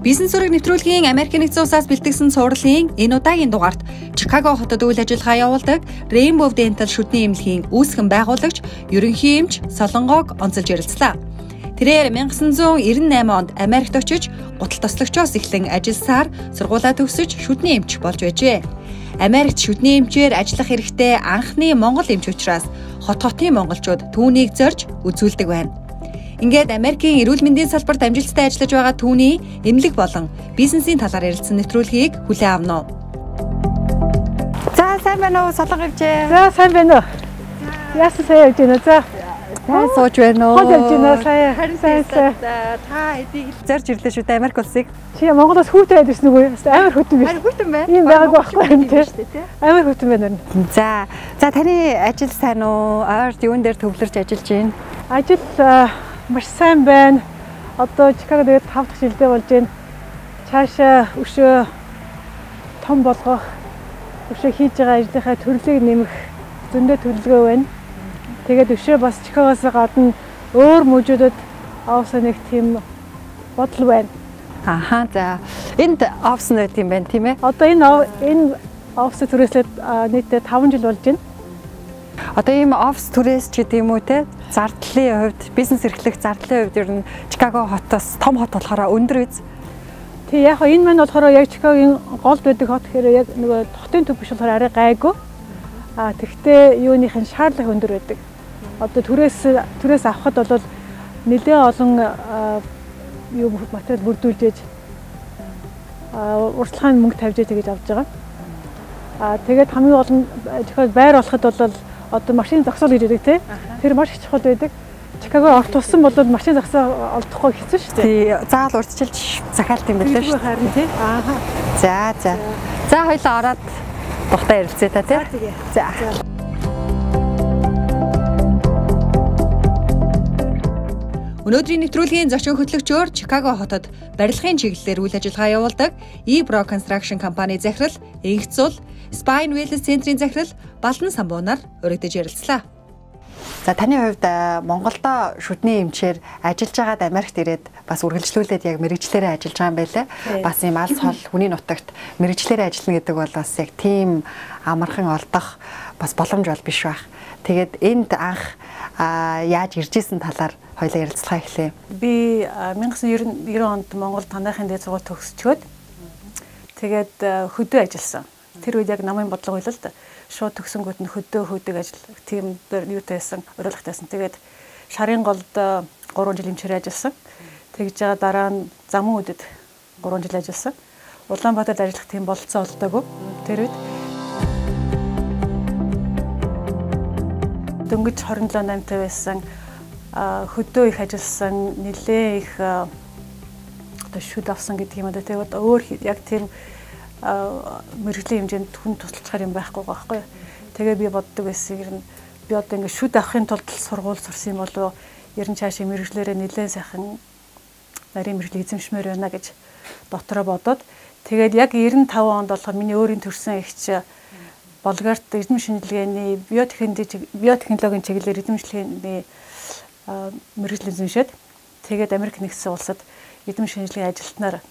Бизнес зураг нэвтрүүлгийн Америк нэгдсэн улсаас бэлтгэсэн цувралын энэ удаагийн дугаарт Чикаго хотод үйл ажиллагаа явуулдаг Rainbow Dental шүдний эмнэлгийн үүсгэн байгуулагч ерөнхий эмч Солонгог онцолж ярилцлаа. Тэрээр 1998 онд Америкт очиж гутал тослогчоос эхлэн ажилласаар сургуулаа төгсөж шүдний эмч болж байжээ. Америкт шүдний эмчээр ажиллах хэрэгтэй анхны монгол эмч учраас хот хотын монголчууд түүнийг зорж үзүүлдэг байна. Ингээд Америкийн эрүүл мэндийн салбарт амжилттай ажиллаж байгаа түүний эмнэлэг болон бизнесийн талаар ярилцсан нэвтрүүлгийг хүлээн авна уу. За сайн байна уу солон хэмжээ. За сайн байна уу. Яасан сайн явж байна уу? За сайн сууж байна уу? Хол явж байна? Сайн. Харин сайн сайн. Та эдийг зарж ирлээ шүү дээ Америк улсыг. Чи Монголоос хүүтэй байдсан үгүй юу? Амар хөтөн байна. Амар хөтөн байна. Ийм байгааг байхгүй юм тий. Амар хөтөн байна. За. За таны ажил сайн уу? Ойрд юун дээр төвлөрч ажиллаж байна? Ажил маш сайн байна. Одоо Чикаго тэгээд 5 дахь жилдээ болж байна. Цаашаа өшөө том болгох, өшөө хийж байгаа ажлынхаа төрлийг нэмэх зөндөө төлөвлөгөө байна. Тэгээд өшөө бас Чикагоос гадна өөр мужуудад авсан нэг тийм бодол байна. Аха за. Энд нь байт юм байна тийм ээ. Одоо энэ энэ офс төрөөслөд нийтдээ 5 жил болж байна. Одоо ийм офс түрээс ч гэдэм үү те зардлын хувьд бизнес эрхлэх зардлын хувьд ер нь Чикаго хотоос том хот болохоор өндөр биз. Тий яг энэ маань болохоор яг Чикагогийн гол байдаг хот гэхээр яг нөгөө хотын төв биш болохоор арай гайгүй. А тэгвэл юуныхын шаардлага өндөр байдаг. Одоо түрээс түрээс авахд бол нэлээ олон юу материал бүрдүүлж уртлагын мөнгө тавьж тэгэж авч байгаа. А тэгээд хамгийн гол нь байр болоход бол одоо машин зогсоол гэж байдаг тий. Тэр маш их чухал байдаг. Чикаго орт туссан бол машин зогсоо олдохгүй хэцүү шүү дээ. Тий, заал урдчилж захиалт юм байна шүү. Харин тий. Аа. За, за. За хоёлоо ороод тухтаа ярилцъя та тий. За. Өнөөдрийн нэвтрүүлгийн зочин хөтлөгчөөр Чикаго хотод барилгын чиглэлээр үйл ажиллагаа явуулдаг E-Pro Construction компани захирал Инх Зул Spine Wellness центрийн захирал Балдан Самбуунаар өргөдөж ярилцлаа. За таны хувьд Монголдо шүдний эмчээр ажиллаж байгаад Америкт ирээд бас үргэлжлүүлээд яг мэрэгчлэрээ ажиллаж байгаа юм байлаа. Бас ийм алс хол хүний нутагт мэрэгчлэрээ ажиллана гэдэг бол бас яг тийм амархан олдох бас боломж бол биш байх. Тэгээд энд анх яаж иржсэн талаар хоёлаа ярилцлага эхлэе. Би 1990 онд Монгол танайхын дээд сургууль төгсчөөд тэгээд хөдөө ажилласан тэр үед яг намын бодлого байлаа л да. Шууд төгсөнгүүд нь хөдөө хөдөг ажил тийм юутайсан, уриалгатайсан. Тэгээд шарын голд 3 жил эмчээр ажилласан. Тэгж байгаа дараа нь замун үдэд 3 жил ажилласан. Улаанбаатарт ажиллах тийм болцоо олдоогүй. Тэр үед дөнгөж 27 8 байсан хөдөө их ажилласан, нэлээ их одоо шүд авсан гэдэг юм да. Тэгээд өөр яг тийм мэрэгжлийн хэмжээнд хүн тусалцахаар юм байхгүй байхгүй. Тэгээ би боддог байсан ер нь би одоо ингээд шүд авахын тулд сургууль сурсан юм болов ер нь цаашаа мэрэгжлэрээ нэлээд сайхан нарийн мэрэгжил эзэмшмээр байна гэж дотроо бодоод тэгээд яг 95 онд болохоор миний өөрийн төрсэн ихч Болгарт эзэм шинжилгээний биотехнологи биотехнологийн чиглэлээр эзэмшлэгийн мэрэгжил эзэмшээд тэгээд Америк нэгдсэн улсад эзэм шинжилгээний ажилтнаар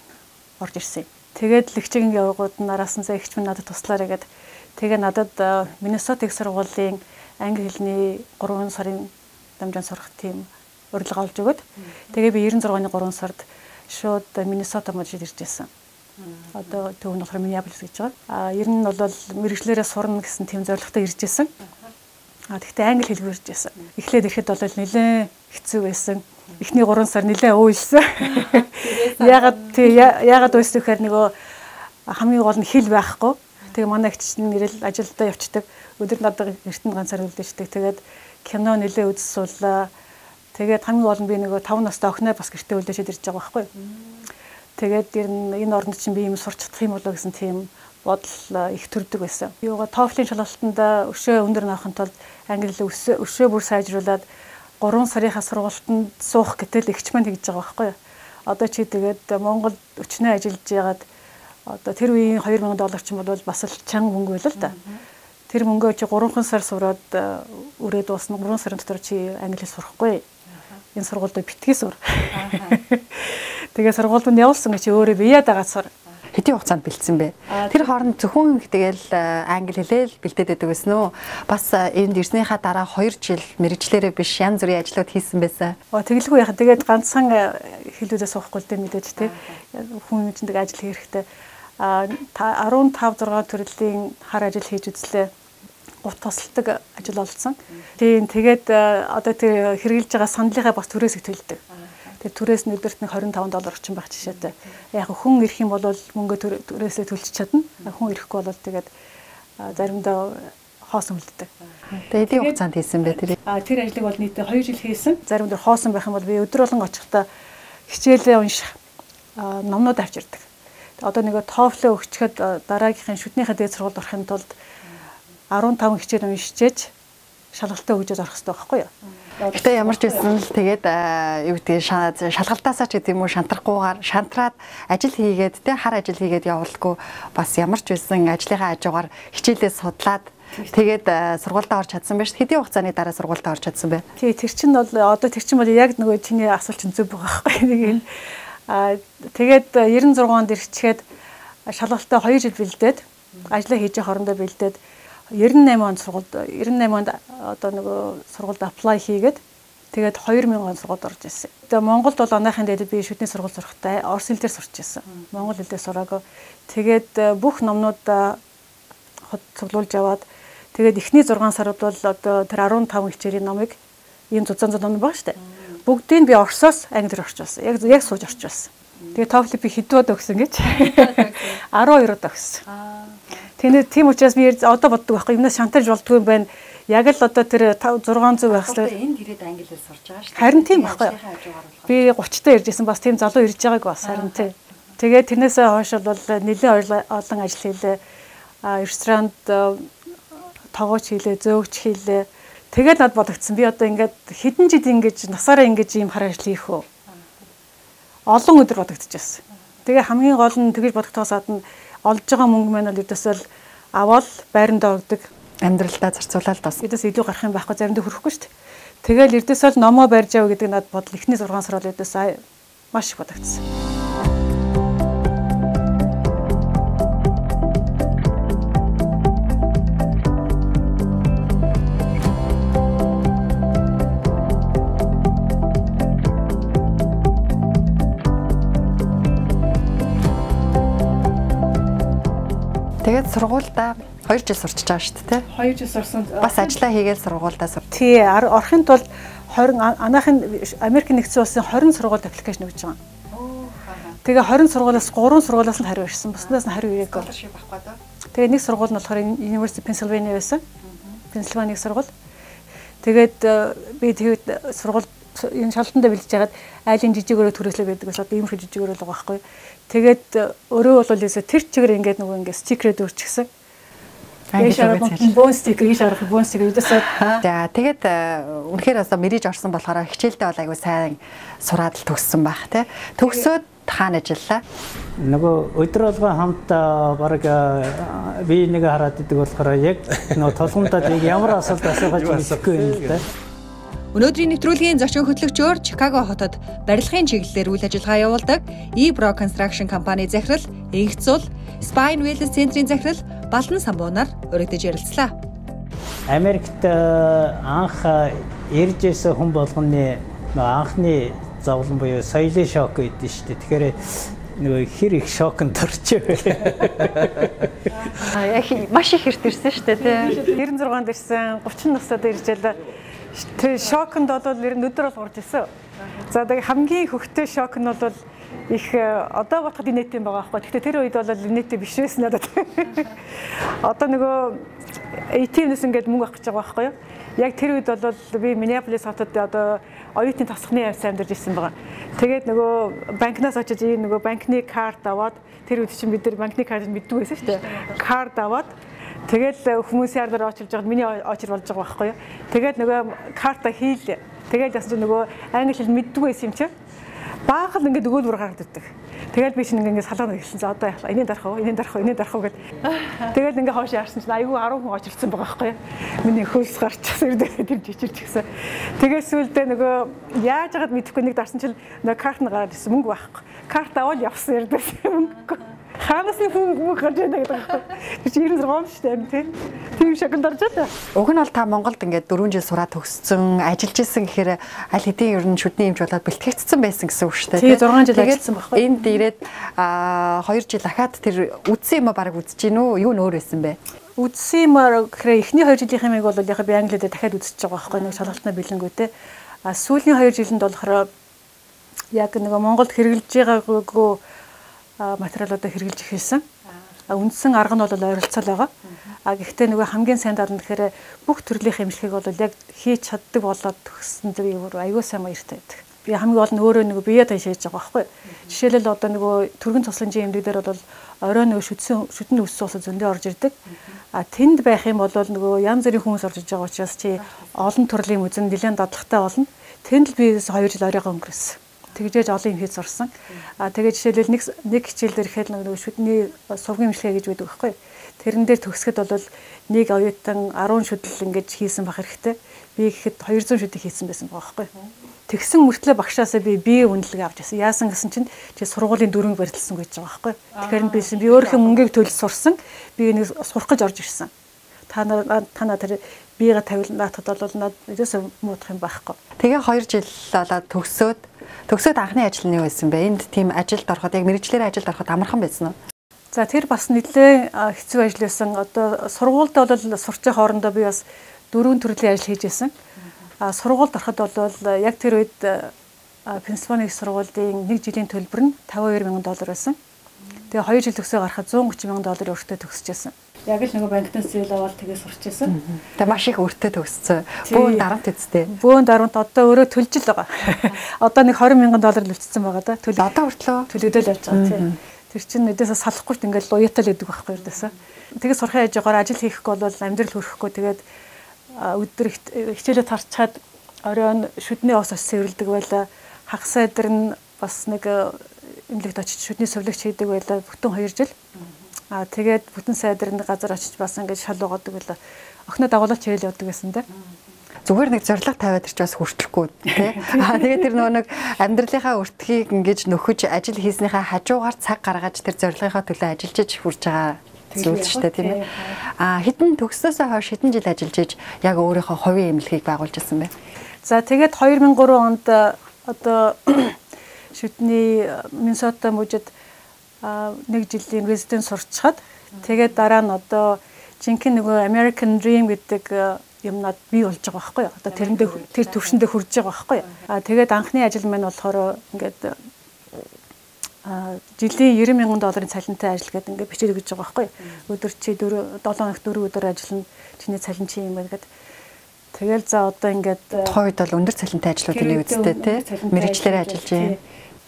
орж ирсэн юм. Тэгээд лекчгийн явгууд нараас нь ихч минь надад туслаарай гэд тэгээ надад Миннесота их сургуулийн англи хэлний 3 сарын дамжаан сурах тийм урилга олж өгöd. Тэгээ би 96-ны 3 сард шууд Миннесота мужид ирж байсан. Одоо төв нь болохоор Миннеаполис гэж байгаа. А ер нь бол мэрэгчлэрээ сурна гэсэн тийм зорилготой ирж байсан. А тэгтээ англи хэлээр ирж байсан. Эхлээд ирэхэд бол нэлээд хэцүү байсан эхний 3 сар нэлээ уйлсан. Ягаад ягаад уйлсан гэхээр нөгөө хамгийн гол нь хэл байхгүй. Тэгээ манай ихч чинь нэрэл ажилдаа явцдаг. Өдөр надад эртэн ганцаар үлдээждэг. Тэгээд кино нэлээ үзсүүлээ. Тэгээд хамгийн гол нь би нөгөө 5 настай охиноо бас гэртээ үлдээшээд ирж байгаа байхгүй. Тэгээд ер нь энэ орнд чинь би юм сурч чадах юм болоо гэсэн тийм бодол их төрдөг байсан. Юугаа TOEFL-ийн шалгалтанд өшөө өндөр наахын тулд англи өшөө бүр сайжруулад 3 сарынхаа сургалтанд суух гэтэл ихч маань тэгж байгаа байхгүй юу. Одоо чи тэгээд Монгол өчнөө ажиллаж ягаад одоо тэр үеийн 2000 доллар ч юм бол бас л чанга мөнгө байл л да. Тэр мөнгөө чи 3 сар сураад өрөө дуусна 3 сарын дотор чи англи сурахгүй. Энэ сургуульд битгий сур. Тэгээ сургуульд явуулсан гэж өөрөө бияад байгаасаар хэдийн хугацаанд бэлдсэн бэ? Тэр хооронд зөвхөн тэгэл англи хэлээр бэлдээд байдаг гэсэн үү? Бас энд ирснийхаа дараа 2 жил мэрэгчлэрээ биш янз бүрийн ажлууд хийсэн байсан. Оо тэгэлгүй яхаа тэгээд ганцхан хэлүүдээс суухгүй л дээ мэдээж тий. Хүн чинь ажил хийх хэрэгтэй. А 15 6 төрлийн хар ажил хийж үзлээ гут тусалдаг ажил олцсон. Тийм тэгээд одоо тэр хэрэгжилж байгаа сандлынхаа бас төрөөс их Тэгээд түрээс нь өдөрт нэг 25 доллар орчим байх жишээтэй. Яг хүн ирэх юм бол мөнгө түрээсээ төлчих чадна. Хүн ирэхгүй бол тэгээд заримдаа хоосон үлддэг. Тэгээд хэдийн хугацаанд хийсэн бэ тэр? А тэр ажлыг бол нийтдээ 2 жил хийсэн. Заримдаа хоосон байх юм бол би өдөр болон очихдаа хичээлээ унших номнууд авчирдаг. Одоо нэг TOEFL өгчөхөд дараагийнхын шүтнийхээ дээд сургуульд орохын тулд 15 хичээл уншижээж шалгалтаа өгжөөд орох хэрэгтэй байхгүй юу? Гэтэ ямар ч байсан л тэгээд юу гэдгийг шалгалтаасаа ч гэдэм үү шантрахгүйгээр шантраад ажил хийгээд тэ хар ажил хийгээд явуулгүй бас ямар ч байсан ажлынхаа хажуугаар хичээлээ судлаад Тэгээд сургуультаа орж чадсан байж хэдийн хугацааны дараа сургуультаа орж чадсан бэ? Тий, тэр чинь бол одоо тэр чинь бол яг нөгөө чиний асуулт чинь зөв байгаа байхгүй нэг энэ. Аа тэгээд 96 онд ирчгээд шалгалтаа 2 жил бэлдээд ажлаа хийж хоорондоо бэлдээд 98 онд сургуульд 98 онд одоо нөгөө сургуульд apply хийгээд тэгээд 2000 он сургуульд орж ирсэн. Тэгээ Монголд бол оныхын дэд би шүтний сургууль сурахтай орос хэл дээр сурч ирсэн. Монгол хэл дээр сураагүй. Тэгээд э, бүх номнууд цуглуулж аваад тэгээд эхний 6 сард бол одоо тэр 15 хичээлийн номыг ийм зузаан зузаан ном баг штэ. Бүгдийг би орсоос англиар орчуулсан. Яг яг сууж орчуулсан. Тэгээд TOEFL би хэдвэд өгсөн гэж 12-д өгсөн. Тэний тийм учраас би одоо боддог байхгүй юмнаас шантаж болдгүй юм байна. Яг л одоо тэр 600 байхслаа. Энд ирээд англи хэл сурч байгаа шүү дээ. Харин тийм байхгүй. Би 30 та иржсэн бас тийм залуу ирж байгааг бас харин тийм. Тэгээд тэрнээсээ хойш бол нэлээд олон ажил хийлээ. Ресторанд тогооч хийлээ, зөөгч хийлээ. Тэгээд над бодогдсон. Би одоо ингээд хэдэн жил ингэж насаараа ингэж ийм хар ажил хийх үү? Олон өдөр бодогдчихсэн. Тэгээ хамгийн гол нь тэгэж бодогдохоос гадна олж байгаа мөнгө маань бол ердөөсөө аваад байрандаа өгдөг амьдралдаа зарцуулаад бас эдээс илүү гарах юм байхгүй заримдаа хөрөхгүй шүү дээ. Тэгэл ердөөсөө номоо барьж яв гэдэг надад бодол эхний 6 сар бол эдээс маш их бодогдсон. Тэгээд сургуультай 2 жил сурч байгаа шүү дээ, тий? 2 жил сурсан. Бас ажиллаа хийгээл сургуультай сур. Тий, орохын тулд 20 анаахын Америк нэгдсэн улсын 20 сургуульд аппликейшн өгч байгаа. Тэгээ 20 сургуулиас 3 сургуулиас нь хариу ирсэн. Буснаас нь хариу ирээгүй. Тэгээ нэг сургууль нь болохоор University Pennsylvania байсан. Pennsylvania сургууль. Тэгээд э, би тэгээд сургууль энэ шалтандаа бэлдэж хагаад айлын жижигөрөө төрөслөө байдаг бас одоо ийм их жижигөрөө л байгаа байхгүй. Тэгээд э, өөрөө бол ерөөсө тэр чигээр ингээд нөгөө ингээд стикерэд өөрчихсөн. Бон стикер ийш арах бон стикер үдээсээ. За тэгээд э, үнэхээр одоо мэриж орсон болохоор хичээлдээ бол айгүй сайн сураад л төгссөн байх тий. Төгсөөд хаана ажиллаа? Нөгөө өдөр болгоо хамт баг би нэг хараад идэг болохоор яг нөгөө толгомдод ямар асуулт асууж хэлэхгүй юм л да. Өнөөдрийн нэвтрүүлгийн зочин хөтлөгчөөр Чикаго хотод барилгын чиглэлээр үйл ажиллагаа явуулдаг E-Pro Construction компани захирал Энх Цул, Spine Wellness центрийн захирал Балан Самбуунаар өргөдөж ярилцлаа. Америкт э, анх э, ирж исэн хүн болгоны анхны зовлон буюу соёлын шок гэдэг шүү дээ. Тэгэхээр нөгөө хэр их шоконд орчихвэ. А яг маш их хэрт ирсэн шүү дээ тий. 96-нд ирсэн, 30 настай иржэл Тэр шоконд бол ер нь өдөр бол урж исэн. За тэгээ хамгийн хөвгтэй шок нь бол их э, одоо бодоход инээтэй байгаа байхгүй. Гэхдээ тэр үед бол инээтэй биш байсан надад. Одоо нөгөө ATM-нээс ингээд мөнгө авах гэж байгаа байхгүй юу? Яг тэр үед бол би Миннеаполис хотод одоо оюутны тасхны явц амьдарч ирсэн байгаа. Тэгээд нөгөө банкнаас очиж ийм нөгөө банкны карт аваад тэр үед чинь бид нар банкны карт мэддэг байсан шүү дээ. Карт аваад Тэгэл хүмүүсийн ардаар очилж байгаад миний очир болж байгаа байхгүй юу. Тэгээд нөгөө карта хийл. Тэгээд ясан чинь нөгөө англи хэл мэддэг байсан юм чи. баахал ингээд өгөөлбөр гараад ирдэг. Тэгэл би чинь ингээд салгана хэлсэн. За одоо яах вэ? Энийн дарах уу? Энийн дарах уу? Энийн дарах уу гэд. Тэгэл ингээд хоош яарсан чинь айгүй 10 хүн очирсан байгаа байхгүй юу? Миний хөлс гарчихсан ирдэг тэр жичирч гисэн. Тэгээ сүулдэ нөгөө яаж яагаад мэдэхгүй нэг дарсан чинь нөгөө карт нь гараад ирсэн мөнгө байхгүй. Карт аваад явсан ирдэг мөнгө хаанаас нь хүн мөнгө гарч яадаг гэдэг байна. Тэр чинь 96 он шүү дээ тийм. Тийм шагнад орж байгаа. Уг нь бол та Монголд ингээд 4 жил сураад төгссөн, ажиллаж исэн гэхээр аль хэдийн ер нь шүдний хэмж болоод бэлтгэгдсэн байсан гэсэн үг шүү дээ. Тийм 6 жил ажилласан байхгүй. Энд ирээд а 2 жил ахаад тэр үдсэн юм а баг үзэж гин үү? Юу нөр байсан бэ? Үдсэн юм гэхээр эхний 2 жилийн хэмээг бол яг би Англид дахиад үзэж байгаа байхгүй нэг шалгалтнаа бэлэнгүүтэй. А сүүлийн 2 жилэнд болохоор яг нэг Монголд хэрэгжилж байгаагүй материалуудаа хэрэгжилж эхэлсэн. Үндсэн арга нь бол ойролцоол байгаа. А гэхдээ нөгөө хамгийн сайн дарна гэхээр бүх төрлийн эмчилгээг бол яг хийж чаддаг болоод төгссөн зэрэг аюул сайн маяртай байдаг. Би хамгийн гол нь өөрөө нөгөө бие таашааж байгаа байхгүй. Жишээлбэл одоо нөгөө төргөн цослонжийн эмнэлэг дээр бол орой нөгөө шүтсэн шүтэн өссөн ус зөндөө орж ирдэг. А тэнд байх юм бол нөгөө янз бүрийн хүмүүс орж иж байгаа учраас чи олон төрлийн үзэн нэлээд дадлагтай болно. Тэнд л би 2 жил оройгоо өнгөрөөсөн тэгжээж олон юм хийж сурсан. А тэгээ жишээлбэл нэг нэг хичээл дээр ихэд нэг шүдний сувгийн имчилгээ гэж байдаг байхгүй. Тэрэн дээр төгсгöd бол нэг оюутан 10 шүдэл ингэж хийсэн байх хэрэгтэй. Би гэхэд 200 шүдэл хийсэн байсан байгаа байхгүй. Тэгсэн мөртлөө багшаасаа би бие үнэлгээ авч яасан. Яасан гэсэн чинь чи сургуулийн дөрөнгө барилсан гэж байгаа байхгүй. Тэгэхээр би би өөрийнхөө мөнгийг төлж сурсан. Би нэг сурах гэж орж ирсэн. Та нар та нар тэр биега тавил наатад бол над ерөөсөө муудах юм байхгүй. Тэгээ 2 жил болоод төгсөөд Төгсөөд анхны ажил нь юу байсан бэ? Энд тийм ажилд ороход яг мэрэгчлэр ажилд ороход амархан байсан уу? За тэр бас нэлээ хэцүү ажил байсан. Одоо сургуульд бол сурч хоорондоо би бас дөрвөн төрлийн ажил хийж байсан. А сургуульд ороход бол яг тэр үед Пенсильвани сургуулийн 1 жилийн төлбөр нь 52 мянган доллар байсан. Тэгээ 2 жил төгсөө гарахад 130 мянган долларын өртөө төгсөж байсан яг л нөгөө банктан зээл аваад тэгээ сурчээсэн. Тэгээ маш их өртөө төгссөн. Бөөн дарамт үсттэй. Бөөн дарамт одоо өөрөө төлж л байгаа. Одоо нэг 20 мянган доллар л үлдсэн байгаа да. Төлөө одоо хүртлөө төлөгдөөл явж байгаа тийм. Тэр чинь өдөөсөө салахгүйт ингээл уятал гэдэг байхгүй ердөөсөө. Тэгээ сурхаа яжгаар ажил хийхгүй бол амьдрал хөрөхгүй тэгээд өдөр хичээлээ тарчаад оройн шүдний ус ос цэвэрлдэг байла. Хагас өдөр нь бас нэг эмнэлэгт очиж шүдний сувлагч хийдэг байла. Бүтэн 2 жил. Аа тэгээд бүтэн сайдрын газар очиж бас ингээд шал угаадаг байла. Охноо дагуулж хийл явдаг гэсэн те. Зүгээр нэг зориг тавиад ирч бас хүртэхгүй тий. Аа тэгээд тэр нөгөө нэг амьдралынхаа өртгийг ингэж нөхөж ажил хийснийхаа хажуугаар цаг гаргаж тэр зорилгынхаа төлөө ажиллаж хүрч байгаа зүйл шүү дээ тийм ээ. Аа хэдэн төгснөөсөө хойш хэдэн жил ажиллаж иж яг өөрийнхөө хувийн эмнэлгийг байгуулж ирсэн бэ? За тэгээд 2003 онд одоо шүтний Миннесота мужид нэг жилийн резидент сурчхад тэгээд дараа нь одоо жинхэнэ нөгөө American Dream гэдэг юмнад бий болж байгаа байхгүй юу. Одоо тэрэндээ тэр төвшөндөө хүрж байгаа байхгүй юу. Аа тэгээд анхны ажил маань болохоор ингээд а жилийн 90 мянган долларын цалинтай ажил гэдэг ингээд бичиж өгч байгаа байхгүй юу. Өдөр чи 4 7 хоног 4 өдөр ажиллана. Чиний цалин чи юм байна гэдэг. Тэгэл за одоо ингээд тухайд бол өндөр цалинтай ажлууд нэг үсттэй тий. Мэргэжлэрээ ажиллаж байна.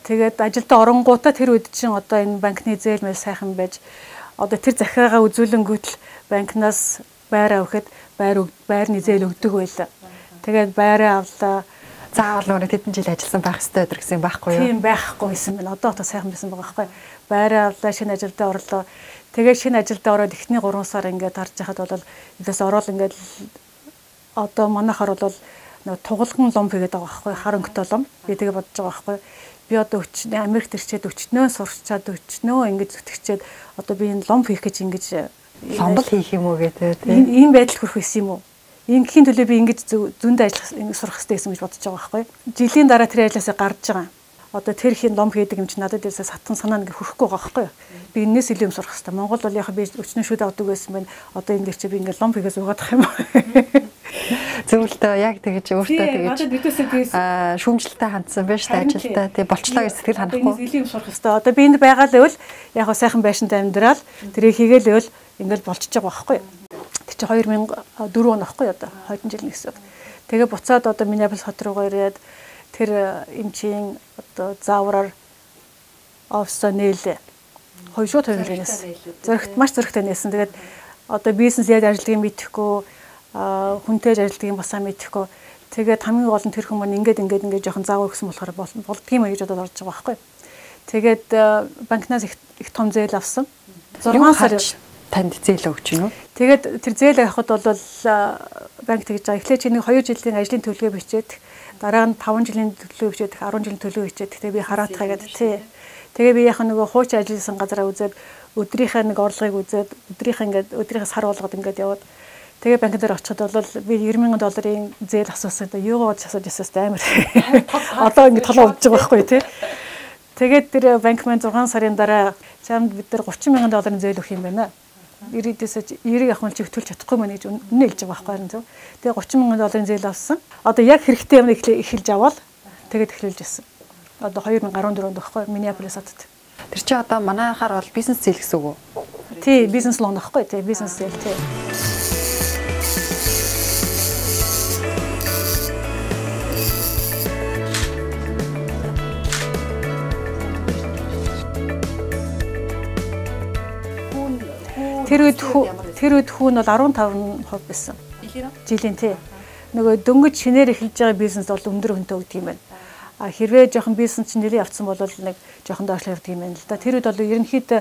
Тэгээд ажилдаа оронгуудаа тэр үед чинь одоо энэ банкны зээл мэл сайхан байж одоо тэр захиагаа үзүүлэнгүүт л банкнаас байраа өгөхөд байр байрны зээл өгдөг байлаа. Тэгээд байраа авлаа. Заавал нөгөө тэдэн жил ажилласан байх хэрэгтэй өдр гэсэн байхгүй юу? Тийм байхгүй байсан байна. Одоо одоо сайхан байсан байгаа байхгүй. Байраа авлаа, шинэ ажилдаа орлоо. Тэгээд шинэ ажилдаа ороод эхний 3 сар ингээд харж байхад бол эдээс ороод ингээд одоо манайхаар бол нөгөө тугалган лом хийгээд байгаа байхгүй хар өнгөтэй лом. Би тэгээ бодож байгаа байхгүй би одоо өчнөө Америкт ирчээд өчнөө сурчаад өчнөө ингэж зүтгэжээд одоо би энэ лом хийх гэж ингэж ломбол хийх юм уу гэдэг тийм ийм байдал хүрэх байсан юм уу? Ингийн төлөө би ингэж зөндөө ажиллах сурах хэрэгтэй гэсэн гэж бодож байгаа байхгүй? Жилийн дараа тэр ажилласаа гарч байгаа. Одоо тэр хин лом хийдэг юм чи надад дэсээ сатан санаа ингээ хөрөхгүй байгаа байхгүй би энэс илүү юм сурах хэрэгтэй. Монгол бол яг би өчнөө шүд авдаг байсан байна. Одоо энэ дэр чи би ингээ лом хийгээс угаадах юм зөвлөлтөө яг тэгэж өөртөө тэгэж аа шүүмжлэлтэй хандсан байж та ажилдаа тий болчлоо гэж сэтгэл ханахгүй. Энийг сурах хэрэгтэй. Одоо би энд байгаа л байвал яг хаа сайхан байшинтай амьдрал тэрийг хийгээл ингээл болчихж байгаа байхгүй юу. Тэр чи 2004 он аахгүй одоо 20 жил гэсэн. Тэгээ буцаад одоо Миннеаполис хот руугаа ирээд тэр эмчийн одоо заавраар офсо нээлээ. Хоёр шууд хувилгаас. Зөрөгт маш зөрөгтэй нээсэн. Тэгээд одоо бизнес яаж ажилладгийг мэдэхгүй хүнтэйж ажилладгийг басаа мэдэхгүй Тэгээд хамгийн гол нь тэр хүмүүс ингээд ингээд ингээд жоохон заавар өгсөн болохоор болдгийм гэж бодоод орж байгаа байхгүй. Тэгээд банкнаас их их том зээл авсан. 6 сар танд зээл өгч гинүү. Тэгээд тэр зээл авахд бол банк тэгж байгаа. Эхлээд чи нэг 2 жилийн ажлын төлгөө бичээд дараа нь 5 жилийн төлөө бичээд 10 жилийн төлөө бичээд тэгээ би хараатгаа гэдэг тий. Тэгээ би яхаа нөгөө хууч ажилласан газараа үзээд өдрийнхээ нэг орлогыг үзээд өдрийнхээ ингээд өдрийнхээ сар болгоод ингээд яваад Тэгээ банк дээр очиход бол би 90000 долларын зээл асуусан. Тэгээ юу гэж асууж ясаас амар. Одоо ингэ толоо удаж байгаа байхгүй тий. Тэгээд тэр банк маань 6 сарын дараа чамд бид нар 30000 долларын зээл өгөх юм байна. 90-ээс 90 авах чи хөтөлж чадахгүй мэн гэж үнэ хэлж байгаа байхгүй юу. Тэгээ 30000 долларын зээл авсан. Одоо яг хэрэгтэй юм эхэлж аваад тэгээд эхлүүлж ясан. Одоо 2014 онд байхгүй Миннеаполис хотод. Тэр чи одоо манайхаар бол бизнес зээл гэсэн үг үү? Тий, бизнес лон байхгүй тий, бизнес зээл тий. Тэр үед тэр үед хүүн бол 15% байсан. Жилийн тий. Нөгөө дөнгөж шинээр эхэлж байгаа бизнес бол өндөр хөнтэй өгдөг юм байна. А хэрвээ жоохон бизнес чинь нэрээ авцсан бол нэг жоохон доошлох гэдэг юм байна л да. Тэр үед бол ерөнхийдөө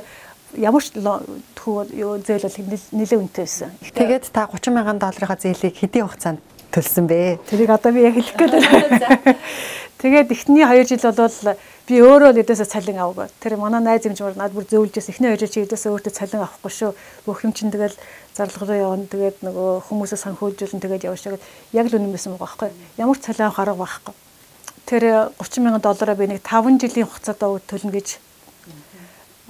ямар ч юу зээл бол нэлээд үнэтэй байсан. Тэгээд та 30 мянган долларынхаа зээлийг хэдийн хугацаанд төлсөн бэ? Тэрийг одоо би яг хэлэх гээд. Тэгээд эхний 2 жил бол би өөрөө л эдээсээ цалин аваагүй. Тэр манай найз эмчмөр над бүр зөөлжээс эхний 2 жил чи эдээсээ өөртөө цалин авахгүй шүү. Бүх юм чинь тэгэл зарлага руу явна. Тэгээд нөгөө хүмүүсээ санхүүжүүлэн тэгээд явшаагаад яг л үнэн байсан байгаа байхгүй. Ямар цалин авах арга байхгүй. Тэр 30 мянган доллараа би нэг 5 жилийн хугацаанд төлнө гэж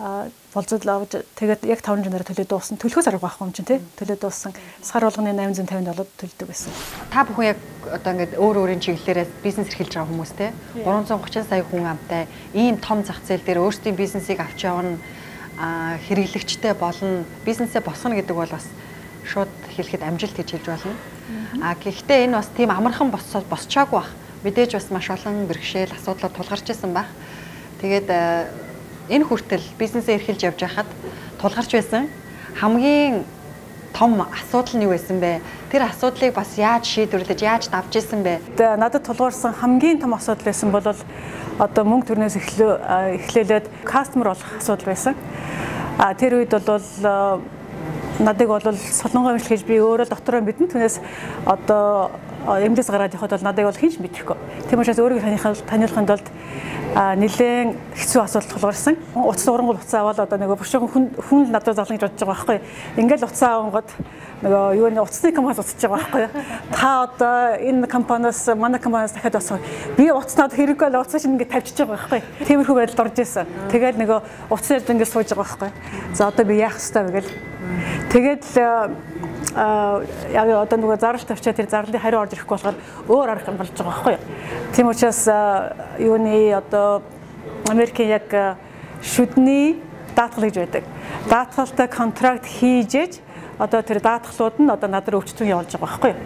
болцол авч тэгээд яг 5 жанраар төлөө дууссан. Төлөхөөс арга байхгүй юм чинь тий. Төлөө дууссан. Сар болгоны 850 төлдөг байсан. Та бүхэн яг одоо ингээд өөр өөрийн чиглэлээрээ бизнес эрхэлж байгаа хүмүүс тий. 330 сая хүн амтай ийм том зах зээл дээр өөрсдийн бизнесийг авч явна хэрэглэгчтэй болно. Бизнесээ босгоно гэдэг бол бас шууд хэлэхэд амжилт гэж хэлж болно. А гэхдээ энэ бас тийм амархан босчаагүй бах. Мэдээж бас маш олон бэрхшээл асуудлууд тулгарч исэн байх. Тэгээд энэ хүртэл бизнесээ эрхэлж явж байхад тулгарч байсан хамгийн том асуудал нь юу байсан бэ? Тэр асуудлыг бас яаж шийдвэрлэж, яаж давж исэн бэ? Надад тулгуурсан хамгийн том асуудал байсан бол одоо мөнгө төрнөөс эхлээлээд кастомер болох асуудал байсан. А тэр үед бол надыг бол солонгоо мэдлэж би өөрөө дотороо мэдэн түнээс одоо эмнэлээс гараад явхад бол надыг бол хинч мэдэхгүй. Тийм учраас өөрийгөө таниулахын тулд нэлээд хэцүү асуудал тулгарсан. Утас урангуул уцаа аваад одоо нөгөө бушиг хүн хүн л надад зална гэж бодож байгаа байхгүй. Ингээл уцаа авангод нөгөө юу нэ утасны компаниас уцаж байгаа байхгүй. Та одоо энэ компаниас манай компаниас дахиад босгоо. Би уцнаад хэрэггүй л уцаа чинь ингээд тавьчихж байгаа байхгүй. Тиймэрхүү байдалд орж исэн. Тэгэл нөгөө уцны ярд ингээд сууж байгаа байхгүй. За одоо би яах ёстой вэ гэл. Тэгээд а яг одоо нөгөө зарлалт тавьчаа тэр зарлалын хариу орж ирэхгүй болохоор өөр арга болж байгаа байхгүй юу. Тийм учраас юуны одоо Америкийн яг шүдний даатгал гэж байдаг. Даатгалтай контракт хийжээж одоо тэр даатгалууд нь одоо надад өвчтөн явуулж байгаа байхгүй юу.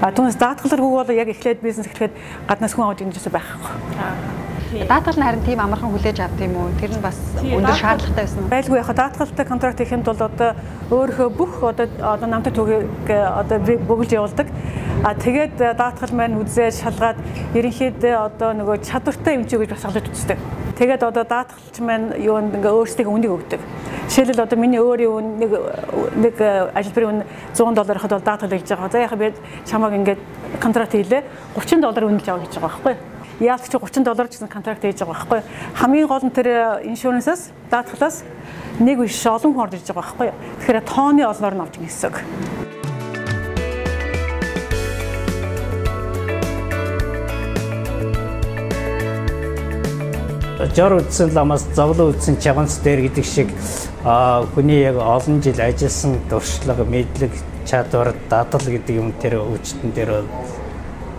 А түүнээс даатгалргүй бол яг эхлээд бизнес эхлэхэд гаднаас хүн авч ингэж байхгүй. Даатгал нь харин тийм амархан хүлээж авт юм уу? Тэр нь бас өндөр шаардлагатай байсан? Байлгүй яг даатгалтай контракт хийх юм бол одоо өөрийнхөө бүх одоо одоо намтай төгөөг одоо бөглж явуулдаг. А тэгээд даатгал маань үзээд шалгаад ерөнхийдөө одоо нөгөө чадвартай эмчүү гэж бас халж үздэг. Тэгээд одоо даатгалч маань юу ингээ өөрсдөө үнийг өгдөг. Жишээлбэл одоо миний өөрийн үн нэг нэг ажилбарын үн 100 доллар хад бол даатгал хийж байгаа. За яхаа би чамааг ингээд контракт хийлээ 30 доллар үнэлж авах гэж байгаа байхгүй юу? Яалт чи 30 доллар гэсэн контракт хийж байгаа байхгүй. Хамгийн гол нь тэр иншурансаас даатгалаас нэг биш олон хүн орж ирж байгаа байхгүй. Тэгэхээр тооны олноор нь авч гэсэн үг жор үдсэн ламаас зовлон үдсэн чаганц дээр гэдэг шиг хүний яг олон жил ажилласан туршлага, мэдлэг, чадвар, дадал гэдэг юм тэр өвчтөн дээр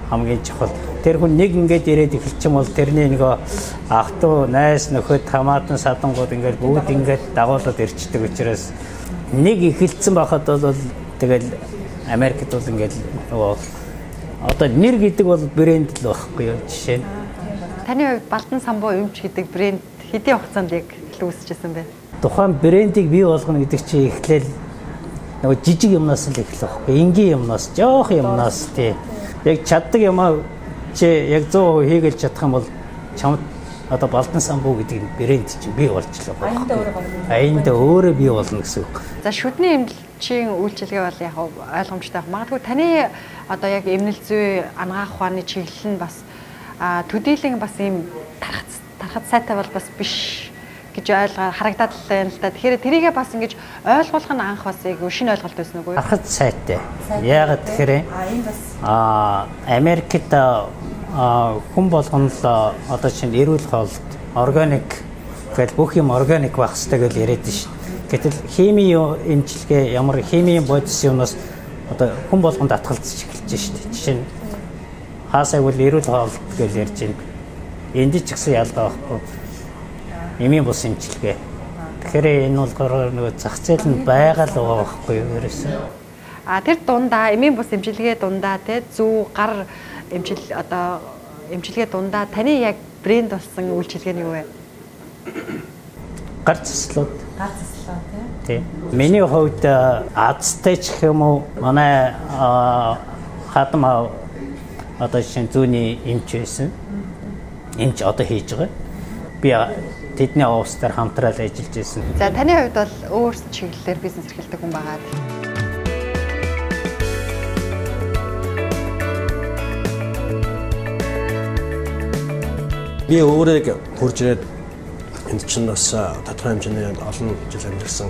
хамгийн чухал. Тэр хүн нэг ингээд ирээд эхэлчих юм бол тэрний нөгөө ах トゥ найс нөхөд хамаатан садангууд ингээд бүгд ингээд дагуулад ирчдэг учраас нэг эхэлсэн байхад бол тэгэл Америкт бол ингээд нөгөө одоо нэр гэдэг бол брэнд л байхгүй юу жишээ нь. Таны хувьд Балдан самбуу өмч гэдэг брэнд хэдийн хугацаанд яг илүүсчихсэн бэ? Тухайн брэндийг бий болгоно гэдэг чинь эхлээл нөгөө жижиг юмнаас л эхлэх байхгүй. Энгийн юмнаас, жоох юмнаас тий яг чаддаг юм аа чи яг 100% хийгээл чадах юм бол чамд одоо Балдан самбуу гэдэг брэнд чинь бий болчихлоо. Аяндаа өөрөө бий болно гэсэн үг. За шүдний эмнэлчийн үйлчилгээ бол яг ойлгомжтой баг. Магадгүй таны одоо яг эмнэл зүй ангаах ухааны чиглэл нь бас төдийлэн бас ийм тархац тархац сайтай бол бас биш гэж ойлгоо харагдаад л байна л да. Тэгэхээр тэрийгээ бас ингэж ойлгуулах нь анх бас яг шинэ ойлголт байсан уу? Тархац сайтай. Яагаад тэгэхээр аа Америкт хүн болгоно л одоо чинь эрүүл хоолт органик гэхэл бүх юм органик байх хэрэгтэй гэж яриад шин. Гэтэл химийн эмчилгээ ямар химийн бодис юмнаас одоо хүн болгонд атгалзаж эхэлж шин. Жишээ нь хаасайг бол эрүүл хоолт гэж ярьж байна. Энд ч гэсэн ялгаа байхгүй эмийн бус имчилгээ. Тэгэхээр энэ бол нөгөө зах зээл нь байгаа л байгаа байхгүй юу ерөөсөн. А тэр дундаа эмийн бус имчилгээ дундаа те зүү гар эмчил одоо эмчилгээ дундаа таны яг брэнд болсон үйлчилгээ нь юу вэ? Гар цэслүүд. Гар цэслүүд тий. Миний хувьд Азтэй ч юм уу манай хатам одоо шинэ зүүнний эмч байсан. Эмч одоо хийж байгаа. Би тэдний офстаар хамтраад ажиллаж байсан. За таны хувьд бол өөр чиглэлээр бизнес эрхэлдэг хүн байгаа. Би өөрөө хурж ирээд энд чинь бас тодорхой хэмжээний олон жил амьдсан.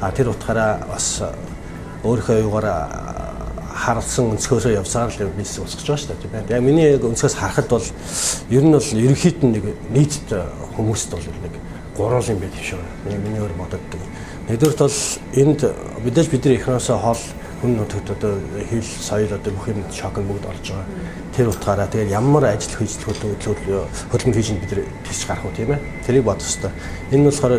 А тэр утгаараа бас өөрийнхөө юугаар харсан өнцгөөсөө явсаар л бизнес босгож байгаа шүү дээ. Яг миний яг өнцгөөс харахад бол ер нь бол ерөнхийд нь нэг нийт хүмүүст бол нэг гурван юм юм шиг байна. Миний өөр бодогддог. Нэгдүгürt бол энд мэдээж бидний эхнээсээ хоол хүн нутагт одоо хил соёл одоо бүх юм шокнд бүгд орж байгаа. Тэр утгаараа тэгээд ямар ажил хөдөлгөөн хөдөлгөөн хийж бид тийч гарах уу тийм ээ. Тэрийг бодох хэрэгтэй. Энэ нь болохоор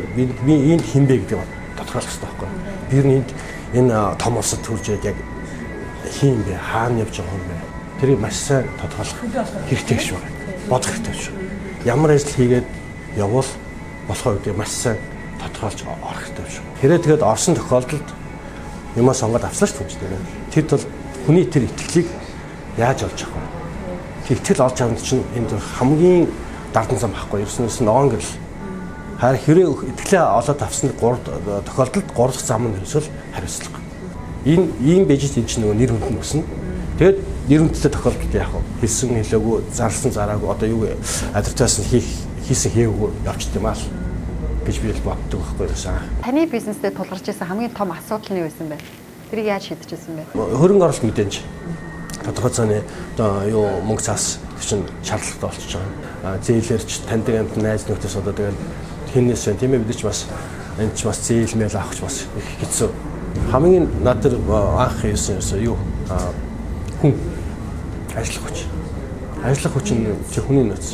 би энд хинбэ гэдэг тодорхойлох хэрэгтэй байхгүй. Би энд энэ том улсад төрж яг хин бэ? Хаана явж байгаа юм бэ? Тэрийг маш сайн тодорхойлох хэрэгтэй байна. Бодох хэрэгтэй шүү ямар ажил хийгээд явбал болохоо үгүй маш сайн тодорхойлж орох хэрэгтэй шүү тэрээ тэгээд орсон тохиолдолд юмаа сонгоод авсан шүү дээ тэр бол хүний тэр итгэлийг яаж олж авах вэ? Тэр итгэл олж авах чинь энд хамгийн дардан зам байхгүй ерөөснөөс ногоон гэрэл харин хэрэг итгэлээ олоод авсны 3 тохиолдолд 3 дахь зам нь ерөөсөө хариуцлага энэ ийм бежит энэ чинь нөгөө нэр хүнд нь өснө. Тэгээд нэр хүндтэй тохиолдолд яах вэ? Хэлсэн хэлээгүй, зарлсан зараагүй одоо юу адвертайзмент хийх хийсэн хийгээгүй явчихд юм аа л гэж би л боддог байхгүй юусан. Таны бизнестэй тулгарч исэн хамгийн том асуудал нь юу байсан бэ? Тэрийг яаж шийдчихсэн бэ? Хөрөнгө оруулалт мэдээж тодорхой цааны одоо юу мөнгө цаас чинь шаардлагатай болчихж байгаа. Зээлэр ч таньдаг амт найз нөхдөс одоо тэгэл хинээс байна тийм ээ бид ч бас энэ ч бас зээлмэл авахч бас их хэцүү хамгийн над тэр анх хийсэн ерөөсөө юу хүн ажиллах хүч. Ажиллах хүч нь чи хүний нөөц.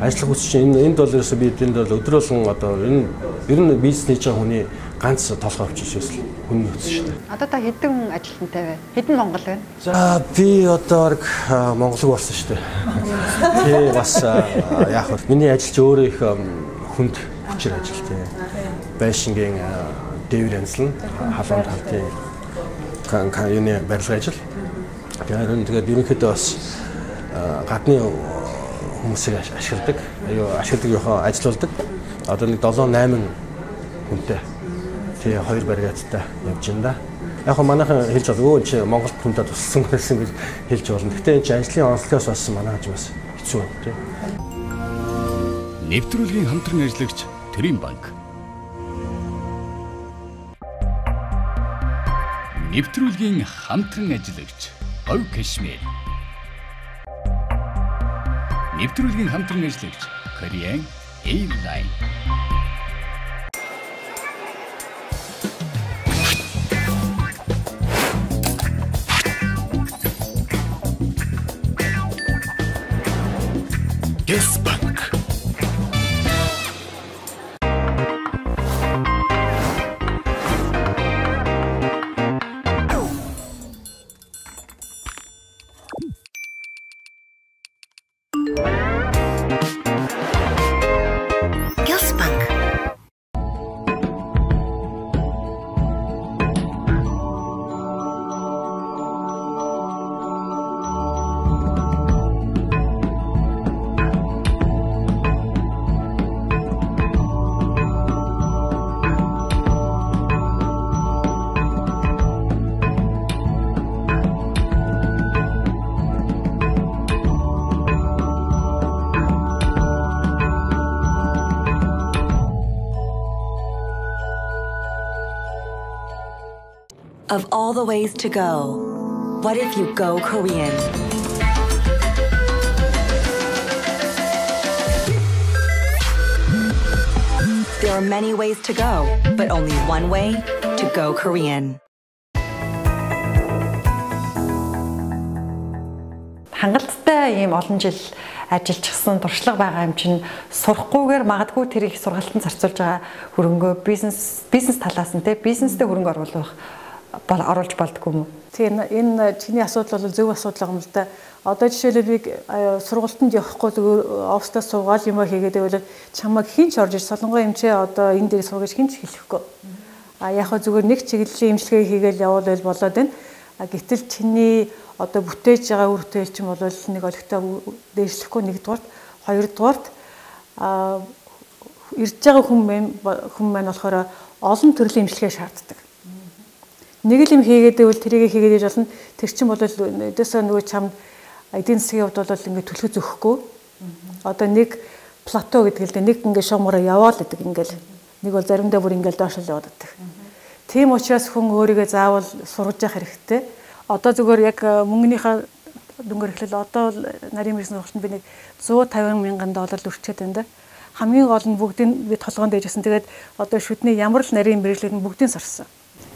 Ажиллах хүч чинь энэ энд бол ерөөсөө би энд бол өдрөөлөн одоо энэ ер нь бизнес хийж байгаа хүний ганц толгой өвчшөөс л хүн нөөц шүү дээ. Одоо та хэдэн хүн ажилтнтай вэ? Хэдэн Монгол байна? За би одоо Монголог болсон шүү дээ. Тий бас яах вэ? Миний ажил чи өөрөө их хүнд хүчээр ажил тий. Байшингийн дээвэр янзлан халуун талтын кан юуны барилга ажил. Тэгээд тэгээд ерөнхийдөө бас гадны хүмүүсийг ашигладаг. Аюу ашигладаг яхаа ажиллаулдаг. Одоо нэг 7 8 хүнтэй. Тэгээ хоёр баригаттай явж байна да. Яг хөө манайхан хэлж байгаа өө чи Монголд хүнтэй туссан гэсэн гэж хэлж болно. Гэтэ энэ чи ажлын онцлогоос бас манайхаж бас хэцүү байна тийм. Нэвтрүүлгийн хамтран ажиллагч Төрийн банк нэвтрүүлгийн хамтран ажиллагч Говь Кашмир. Нэвтрүүлгийн хамтран ажиллагч Korean Airline. All the ways to go, what if you go Korean? There are many ways to go, but only one way to go Korean. хангалттай ийм олон жил ажиллажсэн туршлага байгаа юм чинь сурахгүйгээр магадгүй тэр их сургалтанд зарцуулж байгаа хөрөнгөө бизнес бизнес талаас нь те бизнестэй хөрөнгө оруулах оруулж болдгоо юм уу? Тийм энэ чиний асуудал бол зөв асуудал юм л да. Одоо жишээлбэл би сургалтанд явахгүй офстаа суугаад юм хийгээд байвал чамайг хинч орж ир солонгоо эмчээ одоо энэ дээр суугаж хинч хэлэхгүй. А яг хөө зүгээр нэг чиглэлийн имчилгээ хийгээл явуулбал болоод байна. Гэтэл чиний одоо бүтээж байгаа үр бүтээлч юм бол нэг олигтой дээшлэхгүй нэгдүгээрт хоёрдугаарт а ирж байгаа маань хүн маань болохоор олон төрлийн имчилгээ шаарддаг. Нэг л юм хийгээд байвал тэрийг хийгээд яж болно. Тэр чинь бол өдөөсөө нөгөө чамд эдийн засгийн хувьд бол ингээд төлхөж өгөхгүй. Одоо нэг плато гэдэг л дээ нэг ингээд шуумаараа яваал гэдэг ингээд нэг бол заримдаа бүр ингээд доош л яваад байдаг. Тийм учраас хүн өөрийгөө заавал сургаж явах хэрэгтэй одоо зүгээр яг э, мөнгөнийхөө дүнгээр эхлэл одоо нарийн мэрэгсэн сургалтанд би нэг 150 мянган доллар өрчөөд байна да. Хамгийн гол нь бүгдийг би толгоонд дэжсэн. Тэгээд одоо шүдний ямар л нарийн мэрэгчлүүд нь бүгдийг сурсан.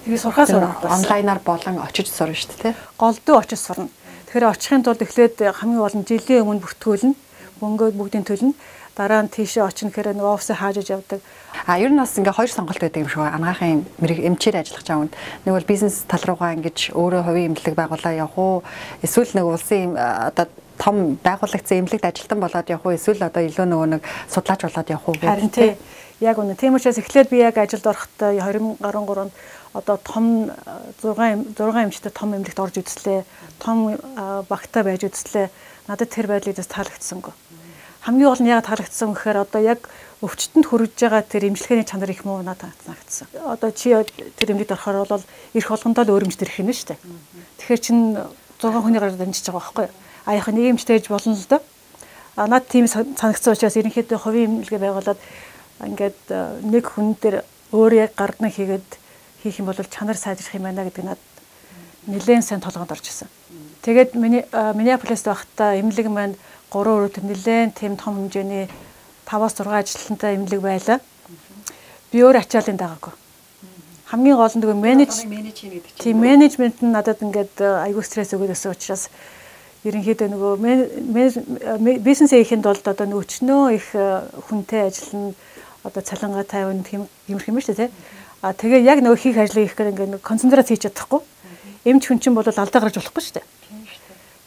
Тэгээ сурахаас онлайнаар болон очиж сурна шүү дээ. Голдуу очиж сурна. Тэгэхээр очихын тулд эхлээд хамгийн гол нь жилийн өмнө бүртгүүлнэ. Мөнгөө бүгдийг төлнө дараа нь тийшээ очих гэхээр нэг офсыг хааж иж явдаг. А ер нь бас ингээ хоёр сонголт байдаг юм шиг байна. Анагаахын эмчээр ажиллах жаавд нэг бол бизнес тал руугаа ингэж өөрөө хувийн эмнэлэг байгуулаа явах уу? Эсвэл нэг улсын одоо том байгуулагцсан эмнэлэгт ажилтан болоод явах уу? Эсвэл одоо илүү нөгөө нэг судлаач болоод явах уу гэх тийм. Яг үнэ. Тийм учраас эхлээд би яг ажилд орохдоо 2013 онд одоо том 6 6 эмчтэй том эмнэлэгт орж үзлээ. Том багтаа байж үзлээ. Надад тэр байдлыг таалагдсангүй хамгийн гол нь яг таалагдсан гэхээр одоо яг өвчтөнд хүрэж байгаа тэр имчилгээний чанар их муу надад таалагдсан. Одоо чи тэр эмнэлэгт орохоор бол эрх болгондоо л өөр эмчтэр их юм шүү дээ. Тэгэхээр чин 6 хүний гараар дамжиж байгаа байхгүй юу? А яг нэг эмчтэйж болно л доо. А над тийм санагдсан учраас ерөнхийдөө хувийн эмнэлгээ байгуулад ингээд нэг хүн дээр өөр яг гардна хийгээд хийх юм бол чанар сайжрах юм байна гэдэг надад нэлээд сайн толгойд орж исэн. Тэгээд миний Миннеаполист байхдаа эмнэлэг маань 3 өрөөд нэлээд тийм том хэмжээний 5-6 ажилтнтай эмнэлэг байлаа. Би өөр ачаалын дагаагүй. Хамгийн гол нь нөгөө менеж тийм менежмент нь надад ингээд аягүй стресс өгөөд өссөн учраас ерөнхийдөө нөгөө бизнес хийхэд бол одоо нөгөө өчнөө их хүнтэй ажиллана одоо цалингаа тайван тийм юмрх юм шүү дээ тий. А тэгээ яг нөгөө хийх ажлыг их гэдэг ингээд концентрац хийж чадахгүй. Эмч хүн чинь бол алдаа гаргаж болохгүй шүү дээ.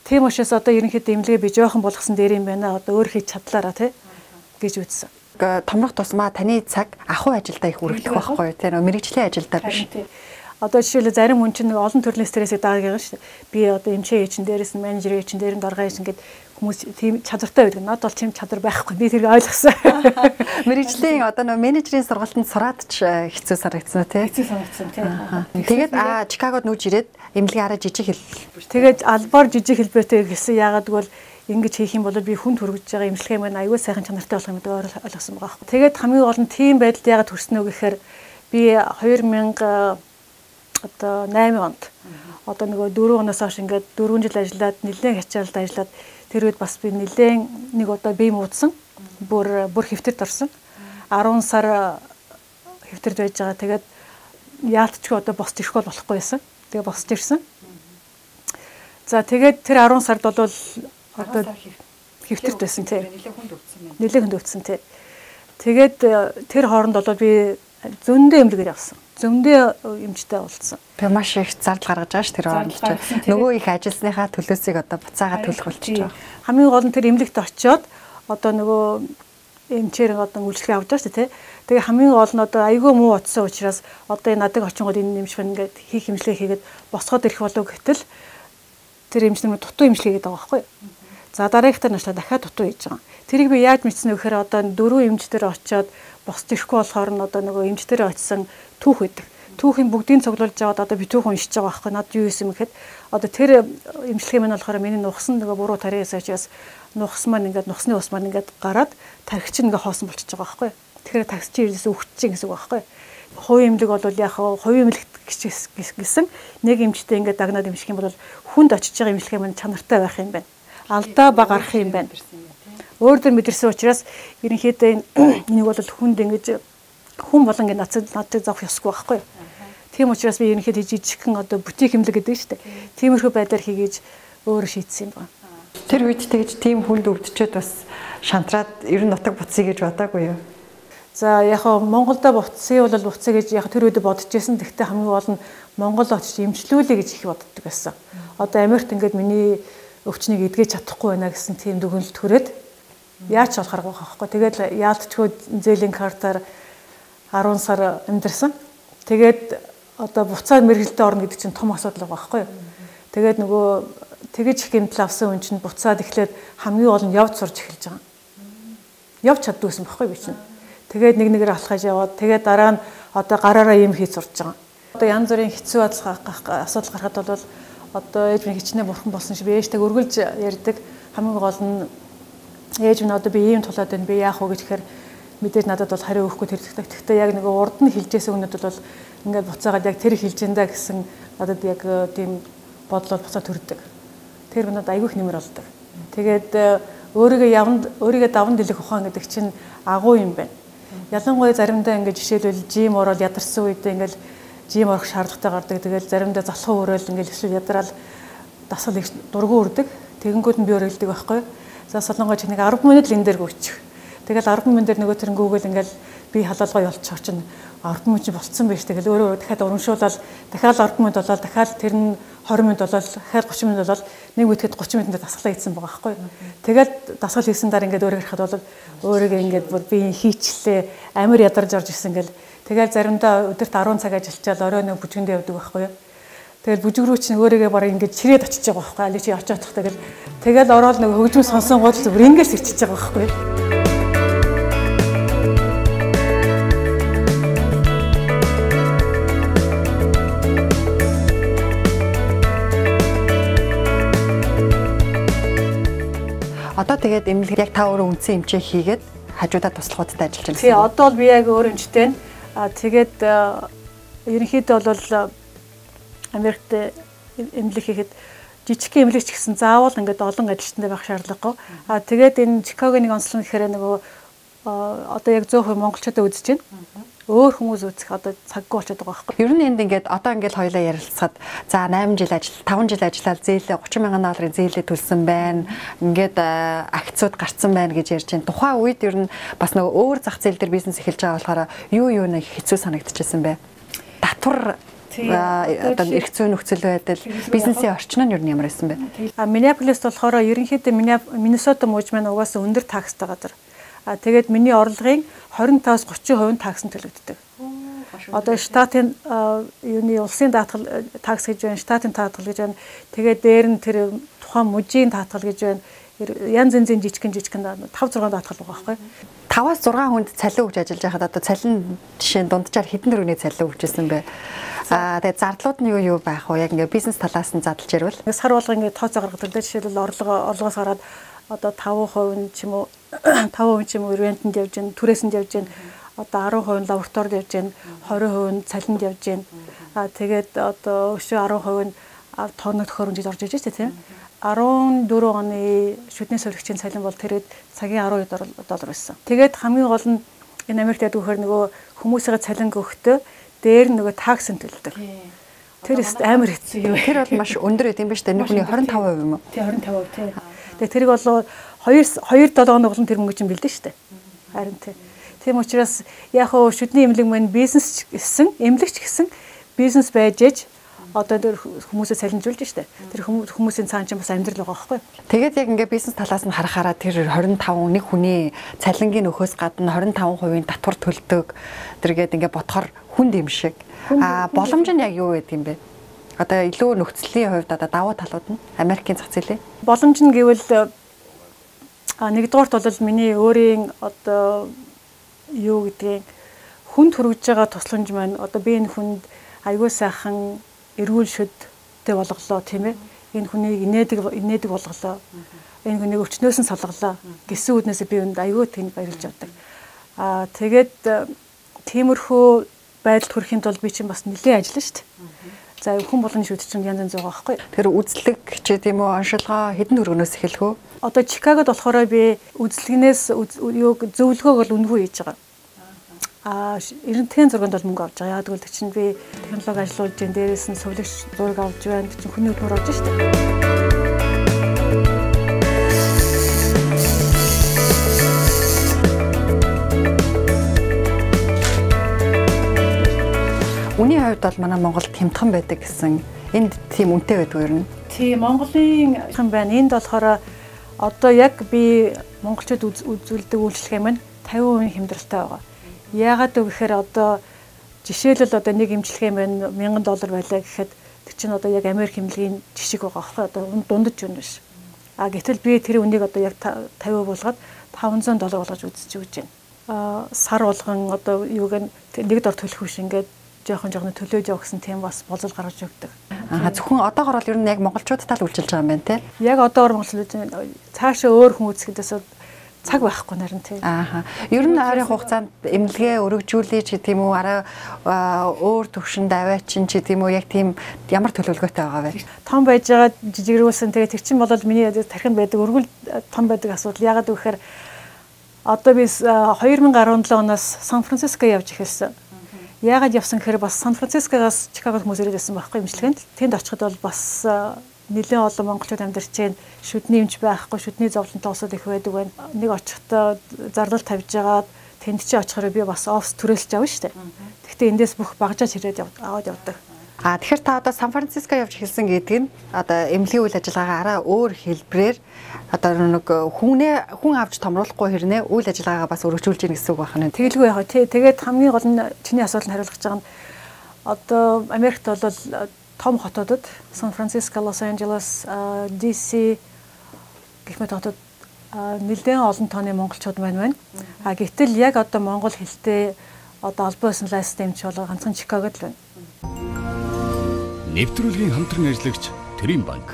Тийм учраас одоо ерөнхийдөө имлэгээ би жоохон болгосон дээр юм байна. Одоо өөр хийж чадлаараа тий гэж үзсэн. Томрох тусмаа таны цаг ахуй ажилдаа их үргэлжлэх байхгүй юу? Тэр мэрэгжлийн ажилдаа биш. Одоо жишээлбэл зарим хүн чинь олон төрлийн стрессийг даадаг юм шүү дээ. Би одоо эмчээ ээчин дээрээс нь менежер ээчин дээр нь даргаа ээчин гэдэг хүмүүс тийм чадвартай байдаг. Наад бол тийм чадвар байхгүй. Би тэрийг ойлгосон. Мэргэжлийн одоо нөө менежерийн сургалтанд сураад ч э, хэцүү санагдсан те? Хэцүү санагдсан тийм. Тэгээд аа Чикагод нүүж ирээд эмнэлгийн араа жижиг хэл. Тэгээд албаар жижиг хэлбэртэй гэсэн яагаад гэвэл ингэж хийх юм бол би хүн төрөж байгаа эмчилгээ маань аюул сайхан чанартай болох юм гэдэг ойлгосон байгаа байхгүй. Тэгээд хамгийн гол нь тийм байдалд яагаад төрснөө гэхээр би 2000 одоо 8 онд одоо нөгөө 4 оноос хойш ингээд 4 жил ажиллаад нэлээд хячаалд ажиллаад тэр үед бас би нэлээд нэг удаа бие муудсан. Бүр бүр хэвтэрд орсон. 10 сар хэвтэрд байж байгаа. Тэгээд яалтчгүй одоо босч ирэх бол болохгүй байсан. Тэгээ босч ирсэн. За тэгээд тэр 10 сард бол одоо хэвтэрд байсан тий. Нэлээд хүнд өвдсөн байна. Нэлээд хүнд өвдсөн тий. Тэгээд тэр хооронд бол би зөндөө эмнэлгээр явсан зөндөө эмчтэй уулзсан. Тэгээ маш их зардал гаргаж байгаа ш тэр орлож байгаа. Нөгөө их ажилсныхаа төлөөсийг одоо буцаагаад төлөх болчихж байгаа. Хамгийн гол нь тэр эмнэлэгт очиод одоо нөгөө эмчээр одоо үйлчлэг авч байгаа ш тий. Тэгээ хамгийн гол нь одоо айгүй муу утсан учраас одоо энэ надад очингод энэ нэмж байна ингээд хийх эмчилгээ хийгээд босгоод ирэх болов гэтэл тэр эмчлэг дутуу эмчилгээ гэдэг байгаа байхгүй? За дараагийнхтаа нашлаа дахиад дутуу хийж байгаа. Тэрийг би яаж мэдсэн вэ гэхээр одоо дөрөв эмчтэр очиод босч ирэхгүй болохоор нь одоо нөгөө эмчтэр очисон түүх байдаг. Түүхийн бүгдийг цуглуулж аваад одоо би түүх уншиж байгаа байхгүй надад юу юм гэхэд одоо тэр эмчилгээ минь болохоор миний нухсан нөгөө буруу тариас учраас нухс маань ингээд нухсны ус маань ингээд гараад тархич ингээ хоосон болчихж байгаа байхгүй. Тэгэхээр таксич ирээс өгч чинь гэсэн үг байхгүй. Хувийн эмнэлэг бол яг хувийн эмнэлэгт гэсэн нэг эмчтэй ингээд дагнаад эмших юм бол хүнд очиж байгаа эмчилгээ маань чанартай байх юм байна. Алдаа ба гарах юм байна. Өөр дөр мэдэрсэн учраас ерөнхийдөө энийг бол хүнд ингэж хүн болон ингээд нацад надад зовх ёсгүй байхгүй. Тийм учраас би ерөнхийдөө жижигхэн одоо бутик хэмлэг гэдэг нь шүү дээ. Тиймэрхүү байдлаар хийгээж өөрөө шийдсэн юм байна. Тэр үед тэгж тийм хүнд өвдчихэд бас шантраад ер нь нутаг буцъя гэж бодаагүй юу? За яг хоо Монголдо буцъя бол буцъя гэж яг тэр үед бодож байсан. Тэгтээ хамгийн гол нь Монгол очиж эмчлүүлээ гэж их боддог байсан. Одоо Америкт ингээд миний өвчнийг эдгэж чадахгүй байна гэсэн тийм дүгнэлт төрөөд яаж болох арга байхгүй. Тэгээд яалтчгүй зээлийн картаар 10 сар амьдэрсэн. Тэгээд одоо буцаад мэрэгжилтэд орно гэдэг чинь том асуудал байгаа байхгүй. Тэгээд нөгөө тэгэж их гэмтэл авсан хүн чинь буцаад эхлээд хамгийн гол нь явж сурч эхэлж байгаа. Явж чаддгүй байсан байхгүй би чинь. Тэгээд нэг нэгээр алхаж яваад тэгээд дараа нь одоо гараараа юм хийж сурч байгаа. Одоо янз бүрийн хэцүү асуудал гарахад бол одоо ээж минь хичнээн бурхан болсон шиг ээжтэйг өргөлж ярьдаг. Хамгийн гол нь ээж минь одоо би ийм тулаад байна би яах вэ гэхээр мэдээж надад бол хариу өгөхгүй тэрдэгтэй. Гэхдээ яг нэг урд нь хилжсэн үнэд бол ингээд буцаагаад яг тэр хилжэндэ гэсэн надад яг э, тийм бодлол буцаа төрдөг. Тэр надад айгүйх нэмэр болдог. Тэгээд э, өөрийгөө яванд өөрийгөө даван дэлэх ухаан гэдэг чинь агуу юм байна. Ялангуяа заримдаа ингээд жишээлбэл жим ороод ядарсан үедээ ингээд жим орох шаардлагатай гардаг. Тэгэл заримдаа залхуу өрөөл ингээд эсвэл ядраал дасгал дургу үрдэг. Тэгэнгүүт нь би өрөөлдөг байхгүй. За солонгой чи нэг 10 минут л энэ дээр гүйчих. Тэгэл 10 минут дээр нөгөө тэрэнгүүгэл ингээд би халаалгаа явуулчих чинь 10 минут болцсон байж тэгэл өөрөө дахиад урамшуулаад дахиад 10 минут болоод дахиад тэр нь 20 минут болоод дахиад 30 минут болоод нэг үедэд 30 минутанд дасгалаа хийсэн байгаа байхгүй. Тэгээд дасгал хийсэн дараа ингээд өөрөө харахад бол өөрийгөө ингээд би хийчлээ амар ядарж орж ирсэн гэл тэгээд заримдаа өдөрт 10 цаг ажиллачаал орой нэг бүжгэндээ явдаг байхгүй юу. Тэгэл бүжгрүү чинь өөрийгөө бараг ингээд чирээд очиж байгаа байхгүй. Али чи очиод тах тэгэл тэгэл ороод нэг хөгжим сонсон гол зүгээр ингээд сэрчиж байгаа байхгүй Одоо тэгээд эмнэлэг яг та өөрөө үндсэн эмчээ хийгээд хажуудаа туслахуудтай ажиллаж байна. Тий, одоо бол би яг өөр эмчтэй. Аа тэгээд ерөнхийдөө бол Америкт эмнэлэг хийхэд жижиг эмнэлэгч гэсэн заавал ингээд олон ажилтнтай байх шаардлагагүй. Аа тэгээд энэ Чикагоны онцлог гэхээр нөгөө одоо яг 100% монголчуудаа үзэж байна өөр хүмүүс үзэх одоо цаггүй болчиход байгаа байхгүй. Ер нь энд ингээд одоо ингээд хоёлаа ярилцахад за 8 жил ажил 5 жил ажиллаад зээлээ 30 мянган долларын зээлээ төлсөн байна. Ингээд акцууд гарцсан байна гэж ярьж байна. Тухайн үед ер нь бас нөгөө өөр зах зээл дээр бизнес эхэлж байгаа болохоор юу юу нэг хэцүү санагдчихсан бэ? Татвар одоо эрх зүйн нөхцөл байдал бизнесийн орчин нь юу ямар байсан бэ? А Миннеаполис болохоор ерөнхийдөө Миннесота мужи маань угаасаа өндөр такстай газар. А тэгээд миний орлогын 25-аас 30% нь такс нь төлөгддөг. Одоо штатын юуны улсын даатгал такс гэж байна, штатын даатгал гэж байна. Тэгээд дээр нь тэр тухайн мужийн даатгал гэж байна. Янз янзын жижигхэн жижигхэн 5 6 даатгал байгаа байхгүй. 5-аас 6 хүнд цалин өгч ажиллаж байхад одоо цалин жишээ нь дунджаар хэдэн төгрөгийн цалин өгчээсэн бэ? Аа тэгээд зардлууд нь юу юу байх вэ? Яг ингээ бизнес талаас нь задлж ярил. Сар болго ингээ тооцоо гаргадаг. Жишээлбэл орлого орлогоос хараад одоо 5% нь ч юм уу 5% ч юм уу рентэнд явж гин түрээсэнд явж гин одоо 10% нь лабораторид явж гин 20% нь цалинд явж гин а тэгээд одоо өшөө 10% нь тооног төхөөрөмжид орж иж штэ тийм 14 оны шүдний сөрөгчийн цалин бол тэрэд цагийн 12 доллар байсан. Тэгээд хамгийн гол нь энэ Америкт ядг вөхөр нөгөө хүмүүсийн цалин өгөхдөө дээр нөгөө такс төлдөг. Тэр амар хэцүү юу. Тэр бол маш өндөр гэдэм биш үү? Нэг хүний 25% юм уу? Тий 25% тий. Тэгээ тэрийг бол 2 2 7 хоног болон тэр мөнгө чинь бэлдэн штэ. Харин тий. Тийм учраас яг хөө шүдний эмнэлэг маань бизнес гэсэн, эмнэлэгч гэсэн бизнес байж ээж одоо тэр хүмүүсээ салинжуулж штэ. Тэр хүмүүсийн цаан чинь бас амьдрал байгаа байхгүй. Тэгээд яг ингээ бизнес талаас нь харахаараа тэр 25 нэг хүний цалингийн өхөөс гадна 25% татвар төлдөг. Тэргээд ингээ бодохоор хүнд юм шиг. А боломж нь яг юу гэдэг юм бэ? одоо илүү нөхцөлийн хувьд одоо давуу талууд нь Америкийн зах зээлээ боломж нь гэвэл нэгдүгээрт бол миний өөрийн одоо юу гэдгийг хүнд хүрэж байгаа тусламж маань одоо би энэ хүнд аягүй сайхан эрүүл шүдтэй болголоо тийм ээ. Энэ хүнийг инээдэг инээдэг болголоо. Энэ хүнийг өвчнөөс нь салгалаа гэсэн үднээс би үүнд аягүй тэнд баярлж авдаг. Аа тэгээд тиймэрхүү байдалд хүрэхийн тулд би чинь бас нэлээд ажиллана шүү дээ. За хүн болгоны шүд чинь янз янз байгаа байхгүй. Тэр үзлэг ч гэдэм үү оншилгоо хэдэн төгрөгнөөс эхэлэх вэ? Одоо Чикагод болохоор би үзлэгнээс юу зөвлөгөөг бол үнэгүй хийж байгаа. Аа эрдэнэтгэн зурганд бол мөнгө авч байгаа. Яг гэвэл чинь би технологи ажиллуулж дээ дээрээс нь сувлагч зураг авч байна. Чинь хүний хөдөлмөр авч шүү дээ. Үний хувьд бол манай Монголд хямдхан байдаг гэсэн энд тийм үнэтэй байдаг юм. Тийм Монголын хам байна. Энд болохоор одоо яг би монголчууд үзүүлдэг үйлчлэг юм 50% хямдралтай байгаа. Яагаад вэ гэхээр одоо жишээлбэл одоо нэг имчилгээ маань 1000 доллар байлаа гэхэд тэр чинь одоо яг Америк хэмжээний жишг байгаа аахгүй одоо дундаж юм биш. А гэтэл би тэр үнийг одоо яг 50% болгоод 500 доллар болгож үзэж өгч байна. А сар болгон одоо юуг нэг дор төлөх биш ингээд жоохон жоохон төлөөж явах гэсэн тийм бас болол гаргаж өгдөг. Аа зөвхөн одоогор бол ер нь яг монголчуудтай л үйлчилж байгаа юм байна те. Яг одоогор монголчууд цаашаа өөр хүн үзэхээс цаг байхгүй нарийн тийм. Аа. Ер нь ойрын хугацаанд эмнэлгээ өргөжүүлээ ч тийм үү арай өөр төвшөнд аваачин ч тийм үү яг тийм ямар төлөвлөгөөтэй байгаа вэ? Том байж байгаа жижигрүүлсэн тэгээ тэр чинь бол миний тархинд байдаг өргөл том байдаг асуудал. Ягаад гэвэл одоо би 2017 оноос Сан Франциско явж эхэлсэн Яагаад явсан гэхээр бас Сан Францискогоос Чикагод хүмүүс ирээд байсан байхгүй имчилгээнд. Тэнд очиход бол бас нэлээд олон монголчууд амьдарч байна. Шүдний эмч байхгүй, шүдний зовлонтой усуд их байдаг байна. Нэг очихдоо зардал тавьж байгаад тэнд чи очихоор би бас офс төрөлж авна шүү дээ. Гэхдээ эндээс бүх багжаач ирээд аваад явдаг. А тэгэхээр та одоо Сан Франциско явж эхэлсэн гэдэг нь одоо эмнэлгийн үйл ажиллагаагаа араа өөр хэлбрээр одоо нэг хүнээ хүн авч томруулахгүй хэрнээ үйл ажиллагаагаа бас өргөжүүлж гин гэсэн үг байна. Тэгэлгүй яах вэ? Тэгээд хамгийн гол нь чиний асуултанд хариулах гэж байгаа нь одоо Америкт бол том хотуудад Сан Франциско, Лос Анжелес, DC гэх мэт хотод нэлээд олон тооны монголчууд байна байна. А гэтэл яг одоо монгол хэлтэй одоо албан ёсны лайстэм ч бол ганцхан Чикагод л байна нэвтрүүлгийн хамтран ажиллагч Төрийн банк.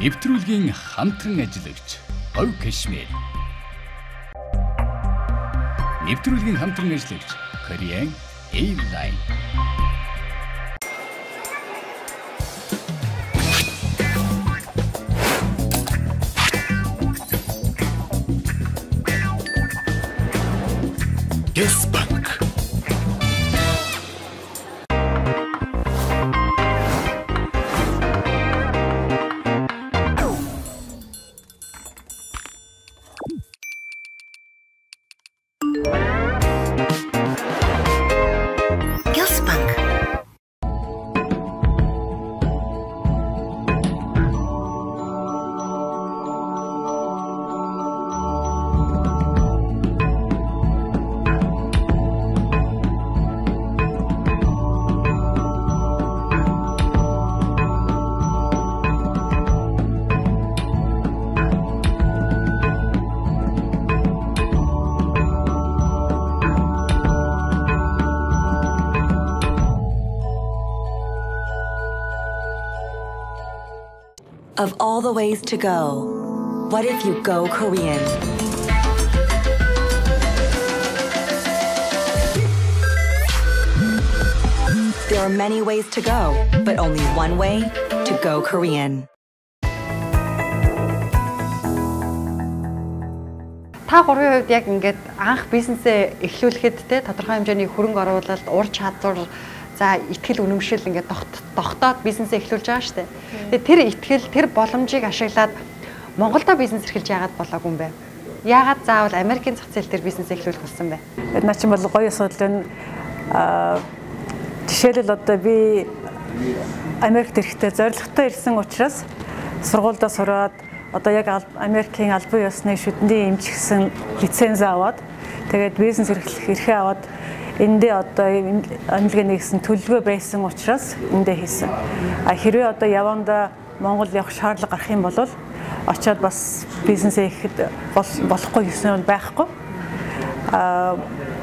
Нэвтрүүлгийн хамтран ажиллагч Говь Кашмир. Нэвтрүүлгийн хамтран ажиллагч Korean Airline. Of all the ways to go, what if you go Korean? There are many ways to go, but only one way to go Korean. Та гурвын хувьд яг ингээд анх бизнесээ эхлүүлэхэд те тодорхой хэмжээний хөрөнгө оруулалт, ур чадвар За ихтгэл үнэмшил ингээд тогтоод бизнесээ эхлүүлж байгаа шүү дээ. Тэгээ тэр ихтгэл тэр боломжийг ашиглаад Монголдо бизнес эрхэлж яагаад болоогүй юм бэ? Яагаад заавал Америкийн зах зээл дээр бизнес эхлүүлэх болсон бэ? Наа чинь бол гоё асуудал нь аа жишээлбэл одоо би Америкт ирэхдээ зоригтой ирсэн учраас сургуульдаа сураад одоо яг Америкийн албан ёсны шүдний эмч гэсэн лиценз аваад тэгээд бизнес эрхлэх эрхээ аваад эндээ одоо амьлгээ нэгсэн төлөвлөгөө байсан учраас эндээ хийсэн. А хэрвээ одоо яванда Монгол явах шаардлага гарах юм бол очиод бас бизнесээ ихэд болохгүй гэсэн нь байхгүй. А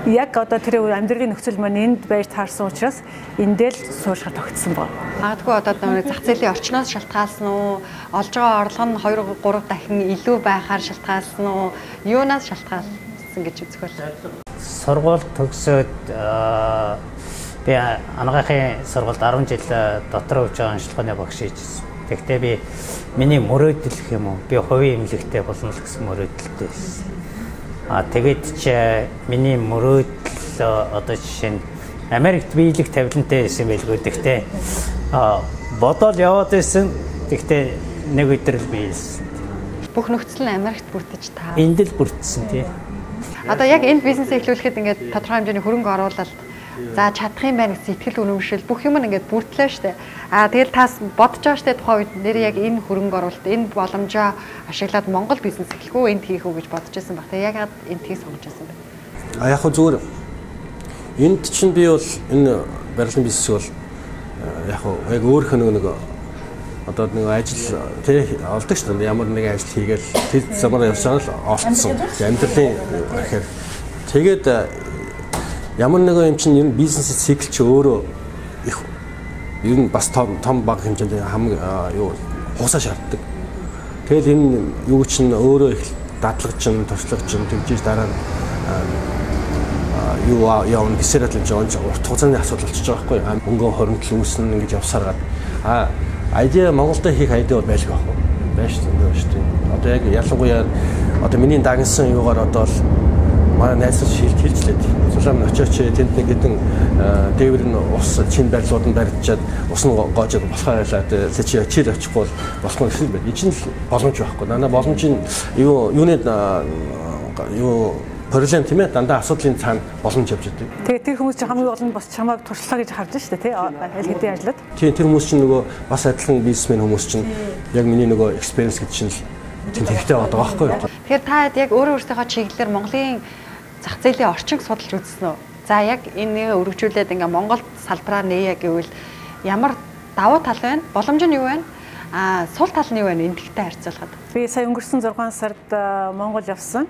яг одоо тэр амьдралын нөхцөл маань энд байж таарсан учраас эндээ л сууршаа тогтсон байна. Магадгүй одоо нэг зах зээлийн орчноос шалтгаалсан уу? Олж байгаа орлого нь 2 3 дахин илүү байхаар шалтгаалсан уу? Юунаас шалтгаалсан гэж үзэх бол. Сургууль төгсөөд би анагаахын сургуульд 10 жил дотор хөвж байгаа онцлогооны багш хийжсэн. Тэгвэл би миний мөрөөдөл гэх юм уу? Би хувийн эмнэлэгтэй болно л гэсэн мөрөөдөлтэй байсан. Аа тэгээд ч миний мөрөөдөл одоо жишээ нь Америкт биелэх тавилантай байсан байлгүй гэхдээ аа бодоод яваад байсан. Тэгтээ нэг өдөр л биелсэн. Бүх нөхцөл нь Америкт бүрдэж таа. Энд л бүрдсэн тий. Одоо яг энэ бизнесээ эхлүүлэхэд ингээд тодорхой хэмжээний хөрөнгө оруулалт за чадах юм байна гэсэн итгэл үнэмшил бүх юм ингээд бүртлээ штэ. Аа тэгэл тас бодож байгаа штэ тухайн үед нэр яг энэ хөрөнгө оруулалт энэ боломжоо ашиглаад Монгол бизнес эхлэхүү энд хийх үү гэж бодож байсан баг. Тэг ягаад энд хийх сонгож байсан бэ? А яг хөө зүгээр энд чинь би бол энэ барилгын бизнес бол яг хөө яг өөрийнхөө нэг одоо нэг ажил тий олдог шүү дээ ямар нэгэн ажил хийгээл тэр замаар байгаа л олцсон амьдралын ихээр тэгээд ямар нэгэн юм чинь энэ бизнес цикл чи өөрөө их ер нь бас том том баг хэмжээнд хам юу хуусаа шаарддаг. Тэгэл энэ юу чинь өөрөө их дадлаг чинь туршлага чинь тэгжиж дараа нь юу явна гэсээр л жоон урт хугацааны асуудал болчихж байгаа байхгүй. Мөнгө хоримтлал үүснэ ингэж явсаар гад. А айдиа Монголд хийх айдиа бол байлгүй байхгүй байж зөндөө шүү дээ. Одоо яг ялангуяа одоо миний дагнсан юугаар одоо л манай найз шилт хэлжлээд сулам очооч тэнд нэг хэдэн дээвэр нь ус чин барилууд нь барьчаад ус нь гоожод болохоо ялаад тэ чи чир очихгүй бол болохгүй гэсэн байд. Энд л боломж байхгүй. Нана боломж нь юу юуны юу проблем тийм ээ дандаа асуудлын цаана боломж явж байдаг. Тэгээ тэр хүмүүс чинь хамгийн гол нь бас чамайг туршлаа гэж харж штэ тий аль хэдийн ажлаад. Тийм тэр хүмүүс чинь нөгөө бас адилхан бизнесмен хүмүүс чинь яг миний нөгөө experience гэж чинь тийм хэрэгтэй байгаа байхгүй юу. Тэгэхээр та яг өөрөө өөртөө чиглэлээр Монголын зах зээлийн орчинг судалж үзсэн үү? За яг энэ өргөжүүлээд ингээ Монголд салбараар нээе гэвэл ямар давуу тал байна? Боломж нь юу байна? А сул тал нь юу байна? Эндэгтэй харьцуулахад. Би сая өнгөрсөн 6 сард Монгол явсан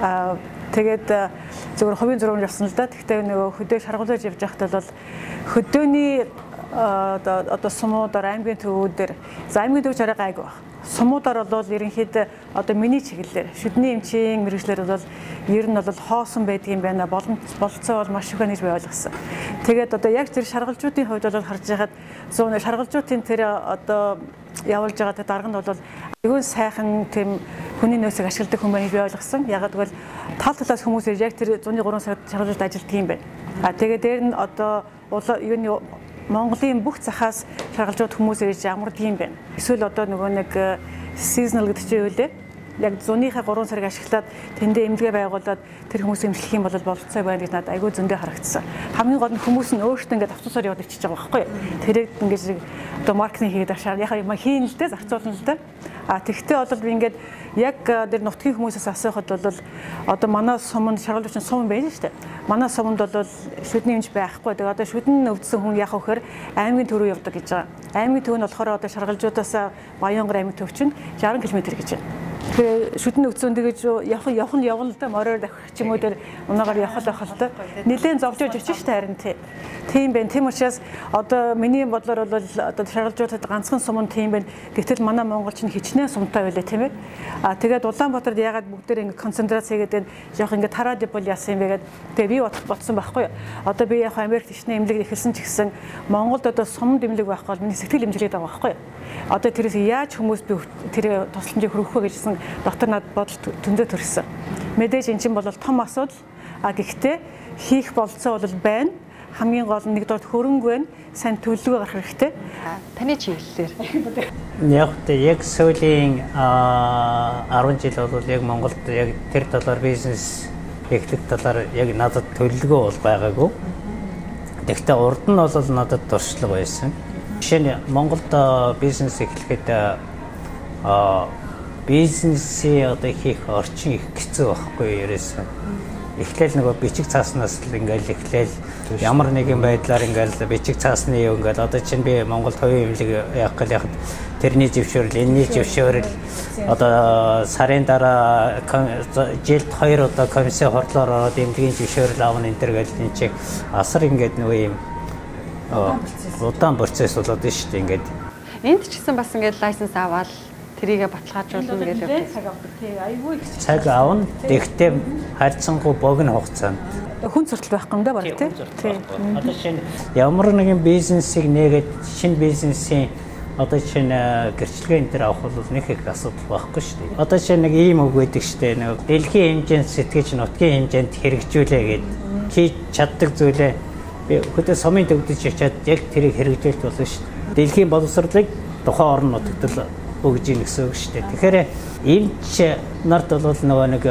тэгээд зөвхөн хувийн зураг явсан л да. Гэхдээ нөгөө хөдөө шаргуулж явж байхад бол хөдөөний одоо сумуудаар аймгийн төвүүдээр за аймгийн төв чараа гайг баг. Сумуудаар бол ерөнхийдөө одоо миний чиглэлээр шүдний эмчийн мэрэгчлэр бол ер нь бол хоосон байдгийн байна. Болцоо бол маш их байна гэж би ойлгосон. Тэгээд одоо яг тэр шаргалжуудын хувьд бол харж байхад зүүн шаргалжуудын тэр одоо явуулж байгаа тэр дарга нь бол айгүй сайхан тийм хүний нөөцийг ашигладаг хүн байныг би ойлгосон. Ягаад гэвэл тал талаас хүмүүс яг тэр 103 сард шалгалж ажилтдаг юм байна. А тэгээ дээр нь одоо юуны Монголын бүх захаас шалгалжууд хүмүүс ирж амардаг юм байна. Эсвэл одоо нөгөө нэг seasonal гэдэг чинь юу вэ? Яг зуныхаа 3 сарыг ашиглаад тэндээ эмнэлгээ байгуулад тэр хүмүүс эмчлэх юм бол болцоо байна гэж надад айгүй зөндөө харагдсан. Хамгийн гол нь хүмүүс нь өөрсдөө ингээд автобусаар яваад ичиж байгаа байхгүй юу? Тэрэг ингээд одоо маркетинг хийгээд ашаар яхаа юм хийн л дээ зарцуулна л дээ. А тэгтээ бол би ингээд яг тэр нутгийн хүмүүсээс асуухад бол одоо манай суманд шаргалуучин сум байна шүү дээ. Манай суманд бол шүдний эмч байхгүй. Тэгээ одоо шүдэн өвдсөн хүн яах вэхээр аймгийн төв рүү явдаг гэж байгаа. Аймгийн төв нь болохоор одоо шаргалжуудаас Баянгар аймгийн төв чинь 60 км гэж байна. Тэгээ шүдэн өгцөн тэгэж явах явах нь явна л да мороор давхих ч юм уу дээр унаагаар явах л байх л да. Нилээн зовж иж очиж штэ харин тий. Тийм байна. Тийм учраас одоо миний бодлоор бол одоо шаргалжуудад ганцхан сум нь тийм байна. Гэтэл манай монголч нь хичнээн сумтай байлаа тийм ээ. А тэгээд Улаанбаатарт ягаад бүгдээр ингэ концентрац хийгээд байна. Жоох ингэ тараад бол яасан юм бэ гэдэг. Тэгээ би бодсон байхгүй юу. Одоо би яг Америкт хичнээн эмнэлэг эхэлсэн ч гэсэн Монголд одоо сум дэмлэг байх бол миний сэтгэл эмчилгээд байгаа байхгүй. Одоо тэрээс яаж хүмүүс би тэр тусламжийг хөргөх вэ гэжсэн доктор над бодол төндөө төрсөн. Мэдээж эн чинь бол том асуудал. А гэхдээ хийх болцоо бол байна. Хамгийн гол нь нэгдүгээр хөрөнгө байна. Сайн төлөвлөгөө гаргах хэрэгтэй. Таны чиглэлээр. Яг тэ яг сүүлийн 10 жил бол яг Монголд яг тэр талаар бизнес эхлэх талаар яг надад төлөвлөгөө бол байгаагүй. Тэгэхдээ урд нь бол надад туршлага байсан. Жишээ нь Монголд бизнес эхлэхэд а бизнесээ одоо хийх орчин их хэцүү байхгүй ерөөсөө. Эхлээл нөгөө бичиг цааснаас л ингээл эхлээл ямар нэгэн байдлаар ингээл бичиг цаасны юу ингээл одоо чинь би Монголд хувийн эмнэлэг явах гэл яхад тэрний зөвшөөрөл, энэний зөвшөөрөл. одоо сарын дараа жилд хоёр удаа комиссийн хордлоор ороод эмнэлгийн зөвшөөрөл авна энэ төр гэл энэ чи асар ингээд нөгөө юм удаан процесс. болоод шүү дээ ингээд. Энд ч гэсэн бас ингээд лайсенс аваад тэрийгэ баталгаажуулна гэж нэлээд цаг авдаг. Тий, айгүй их Цаг авна. Тэгтээ харьцангуй богино хугацаанд хүн суртал байхгүй юм да баг тий. Тий. Одоо шинэ ямар нэгэн бизнесийг нээгээд шинэ бизнесийн одоо чинь гэрчлэгээ энэ төр авах бол нэг их асуудал байхгүй шүү дээ. Одоо чинь нэг ийм үг байдаг шүү дээ. Нэг дэлхийн хэмжээнд сэтгэж нутгийн хэмжээнд хэрэгжүүлээ гэд хийж чаддаг зүйлээ би хөдөө сумын төвдөж чичээд яг тэрийг хэрэгжүүлж болно шүү дээ. Дэлхийн боловсролыг тухайн орн нутагт л өгж ийн гэсэн үг шүү дээ. Тэгэхээр эмч нарт бол нөгөө нэг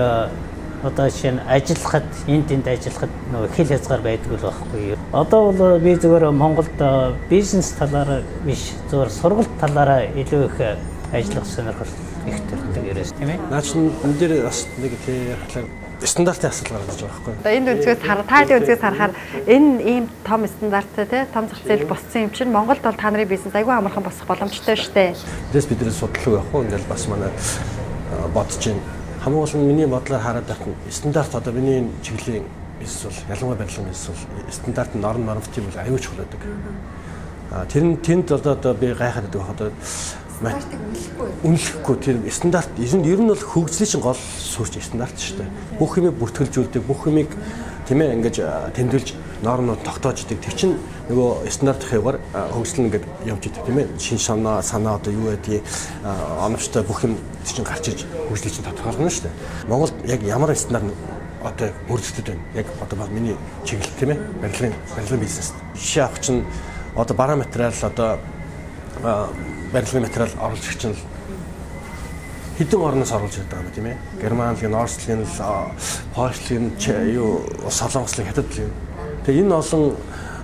одоо шинэ ажиллахад энэ тэнд ажиллахад нөгөө хэл хязгаар байдаг л байхгүй. Одоо бол би зөвхөн Монголд бизнес талаараа биш зөвхөн сургалт талаараа илүү их ажиллах сонирхол их төрдөг ерөөс тийм ээ. Наа чин энэ дээр бас нэг тий ярихлаар стандартын асуудал гаргаж байгаа байхгүй. Одоо энэ үнцгээс хар таарын үнцгээс харахаар энэ ийм том стандарттай тий том зах зээл боссон юм чинь Монголд бол та нарын бизнес айгүй амархан босох боломжтой шүү дээ. Тэс бидний судлах явах уу ингээл бас манай бодож байна хамгийн гол нь миний бодлоор хараад байх нь стандарт одоо миний чиглэлийн бизнес бол ялангуяа барилгын бизнес бол стандарт норм нормтив бол аюулч хулаадаг. Тэр нь тэнд одоо би гайхаад байдаг одоо үнэлэхгүй тэр стандарт ер нь ер нь бол хөгжлийн чинь гол суурч стандарт шүү дээ. Бүх юмыг бүртгэлжүүлдэг, бүх юмыг тийм ээ ингэж тэмдэглэж нормууд тогтоождаг. Тэр чинь нөгөө стандарт хаваар хөгжил ингээд явж идэг тийм ээ. Шин санаа санаа одоо юу байдгийг оновчтой бүх юм чинь гарч иж хөгжлийг чинь тодорхойлно шүү дээ. Монголд яг ямар стандарт одоо өргөжлөд байна. Яг одоо миний чиглэл тийм ээ. Барилгын барилгын бизнес. Жишээ авах чинь одоо бараа материал одоо барилгын материал оруулж ирэх чинь хэдэн орноос оруулж ирдэг юм тийм ээ. Германлын, Орслын, Польшлын, юу Солонгослын хятад л юм. Тэгээ энэ олон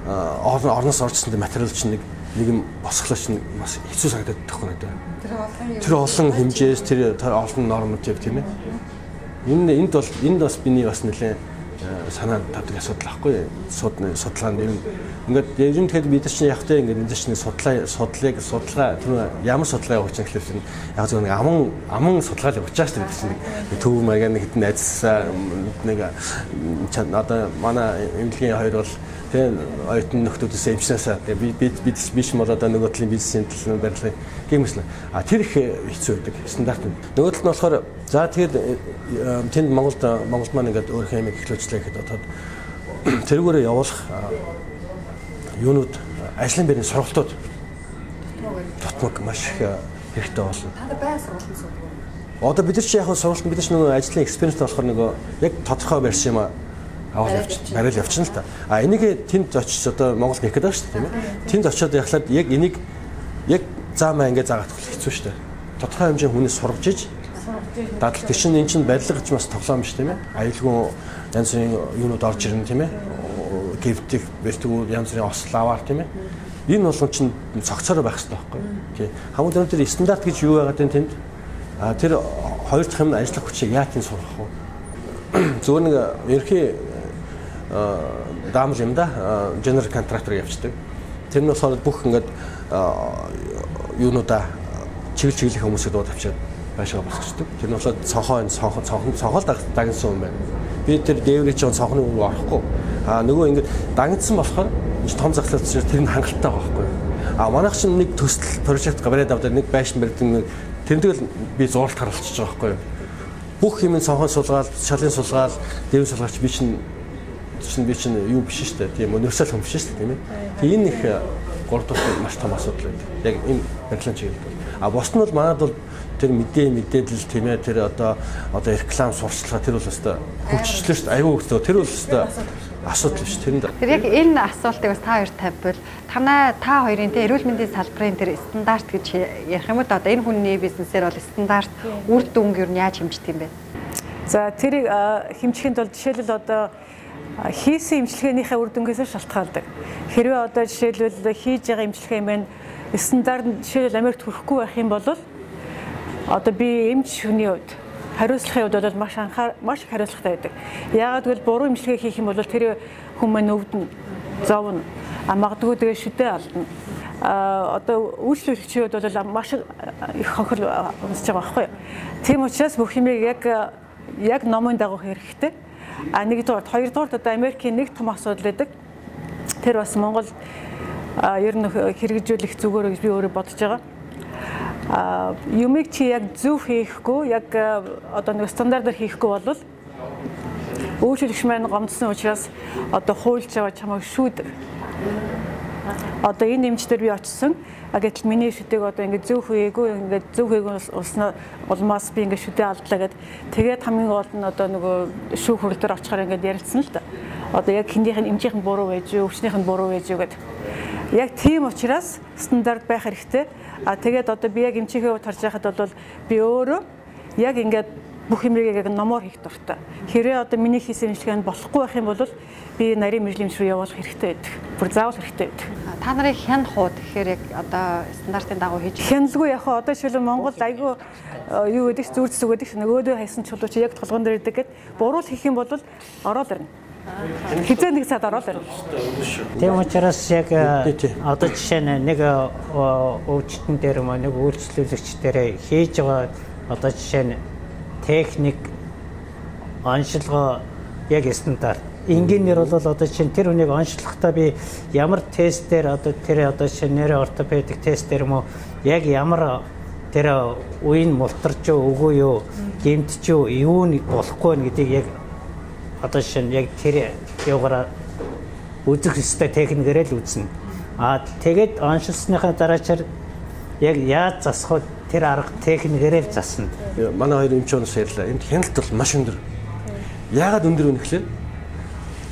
орноос оржсэн материал чинь нэг нэг юм босглоо чинь бас хэцүү санагдаад тахгүй надад. Тэр олон хэмжээс тэр олон нормууд яг тийм ээ. Энэ энд бол энд бас миний бас нэлээд санаа тавдаг асуудал ахгүй судны судалгаанд ер нь ингээд ер нь тэгэхээр бид чинь яг тэ ингээд энэ чинь судлаа судлыг судалгаа тэр ямар судалгаа явуулж байгаа гэхэлэр чинь яг зөв нэг аман аман судалгаа явуулж байгаа шүү дээ чинь нэг төв маяг нэг хитэн найзсаа нэг одоо манай эмнэлгийн хоёр бол тийм оюутан нөхдүүдээс эмчнээсаа би би бид биш мод одоо нөгөө талын бизнесийн төлөв барилгын гэмэснэ а тэр их хэцүү байдаг. Стандарт нөгөө тал нь болохоор за тэгээд тэнд Монголд Монголд маань ингээд өөрийнхөө ямиг эхлүүлжлээ гэхэд одоо тэрүүгээрээ явуулах юунууд ажлын байрны сургалтууд тутмаг маш их хэрэгтэй болно. Та байн сургалтын сургууль. Одоо бид нар чи яг сургалт бид нар нөгөө ажлын экспириенс болохоор нөгөө яг тодорхой барьсан юм аа аваад явчихна. Барил явчихна л та. А энийг тэнд очиж одоо Монгол гэх гэдэг шүү дээ тийм ээ. Тэнд очиод яхахад яг энийг яг заамаа ингэ заагаадах хэцүү шүү дээ. Тодорхой хэмжээ хүнээс сургаж иж дадлт чинь эн чинь барилга гэж бас тоглоом биш тийм ээ. Аюулгүй янз бүрийн юунууд орж ирнэ тийм ээ. Гэвтэх бэлтгүүд янз бүрийн ославаар тийм ээ. Энэ болгон чинь цогцороо байх хэрэгтэй байхгүй юу? Тий. Хамгийн түрүүнд стандарт гэж юу байгаад байна тэнд? А тэр хоёр дахь юм ажиллах хүчийг яа тийм сурах вэ? Зөвхөн нэг ерхий даамл юм да генерал контрактор явцдаг. Тэр нь болохоор бүх ингээд юунуудаа чиглэл чиглэх хүмүүсээ дууд авчиад байшаа босгочдөг. Тэр нь болохоор цонхоо энэ цонхоо цонхоо дагнсан юм байна. Би тэр дээврийн чинь цонхны үг орохгүй. А нөгөө ингээд дагнсан болохоор том захлалт тэр нь хангалттай байхгүй. А манайх чинь нэг төсөл прожект гавраад авдаг нэг байшин барьдаг тэрндэг л би зурлалт харалчиж байгаа байхгүй. Бүх юм цонхоо сулгаал, шалын сулгаал, дээврийн сулгаач би чинь чинь би чинь юу биш шүү дээ. Тийм универсал хүн биш шүү дээ, тийм ээ. Тэг энэ их 3 дахь маш том асуудал байдаг. Яг энэ барилгын чиглэлд. А бос нь бол манад бол тэр мэдээ мэдээлэл тийм ээ тэр одоо одоо реклам сурчлага тэр бол өстой хүччлээ шүү дээ. Аюу хөстөө тэр бол өстой асуудал биш тэрэнд. Тэр яг энэ асуултыг бас та хоёр тавьбал танай та хоёрын тэр эрүүл мэндийн салбарын тэр стандарт гэж ярих юм уу одоо энэ хүний бизнесээр бол стандарт үр дүнг юу яаж хэмждэг юм бэ? За тэрийг хэмжихэд бол жишээлбэл одоо хийсэн имчилгээнийхээ үр дүнгээс шалтгаалдаг. Хэрвээ одоо жишээлбэл хийж байгаа имчилгээ юм байна стандарт жишээлбэл Америкт хүрэхгүй байх юм бол одоо би эмч хүний хувьд хариуцлагын хувьд бол маш анхаар маш их хариуцлагатай байдаг. Яагаад гэвэл буруу имчилгээ хийх юм бол тэр маань өвдөн зовно. А магадгүй тэгээ шүдэ алдна. А одоо үйлчлүүлэгчийн хувьд бол маш их хохир унсаж байгаа байхгүй юу. Тийм учраас бүх юмыг яг яг номын дагуу хэрэгтэй А нэгдүгээр, хоёрдугаар одоо Америкийн нэг том асуудал байдаг. Тэр бас Монгол ер нь хэрэгжүүлэх зүгээр гэж би өөрөө бодож байгаа. Юмыг чи яг зөв хийхгүй яг одоо нэг стандартаар хийхгүй бол өөрчлөгч маань гомдсон учраас одоо хуульч аваа чамайг шүүдэг. Одоо энэ нэмждэр би очсон. Гэтэл миний шүдэг одоо ингээд зөв хүйгээгүй ингээд зөв хүйгээгүй улснаа улмаас би ингээд шүдээ алдлаа гэд тэгээд хамгийн гол нь одоо нөгөө шүүх хурал дээр очихоор ингээд ярилцсан л да. Одоо яг хиндийнх нь эмчийнх нь буруу байж юу, өвчнийх нь буруу байж юу гэд. Яг тийм учраас стандарт байх хэрэгтэй. А тэгээд одоо би яг эмчийнхээ хувьд харж байхад бол би өөрөө яг ингээд бүх юмрыг яг номоор хийх дуртай. Хэрвээ одоо миний хийсэн имчилгээ нь болохгүй байх юм бол би нарийн мэржлийн рүү явуулах хэрэгтэй байдаг. Бүр заавал хэрэгтэй байдаг. Та нарын хян хуу тэгэхээр яг одоо стандартын дагуу хийж хяналгүй яг одоо жишээл Монголд айгүй э, юу гэдэг зүрд зүг гэдэг чинь өөдөө хайсан чулууч яг толгоон дээр идэг гэд буруул хийх юм бол ороод ирнэ. Хизээ нэг сад ороод ирнэ. Тийм учраас яг э, одоо жишээ нь нэг э, өвчтөн дээр маа нэг үйлчлүүлэгч дээр хийж байгаа одоо жишээ нь техник онцлогоо яг стандарт Инженер бол одоо чинь тэр хүнийг онцлохдоо би ямар тестээр одоо тэр одоо шинээр ортопедик тестээр юм уу яг ямар тэр үеийн мултарч үгүй юу гэмтч юу юу болохгүй нь гэдгийг яг одоо шин яг тэр яваараа үзэх ёстой техникээр л үзнэ. Аа тэгээд оншилсныхаа дараачаар яг яаж засах вэ тэр арга техникээр л засна. Манай хоёр эмчоноос ярьлаа. Энд хяналт бол маш өндөр. Яагаад өндөр вэ гэхээр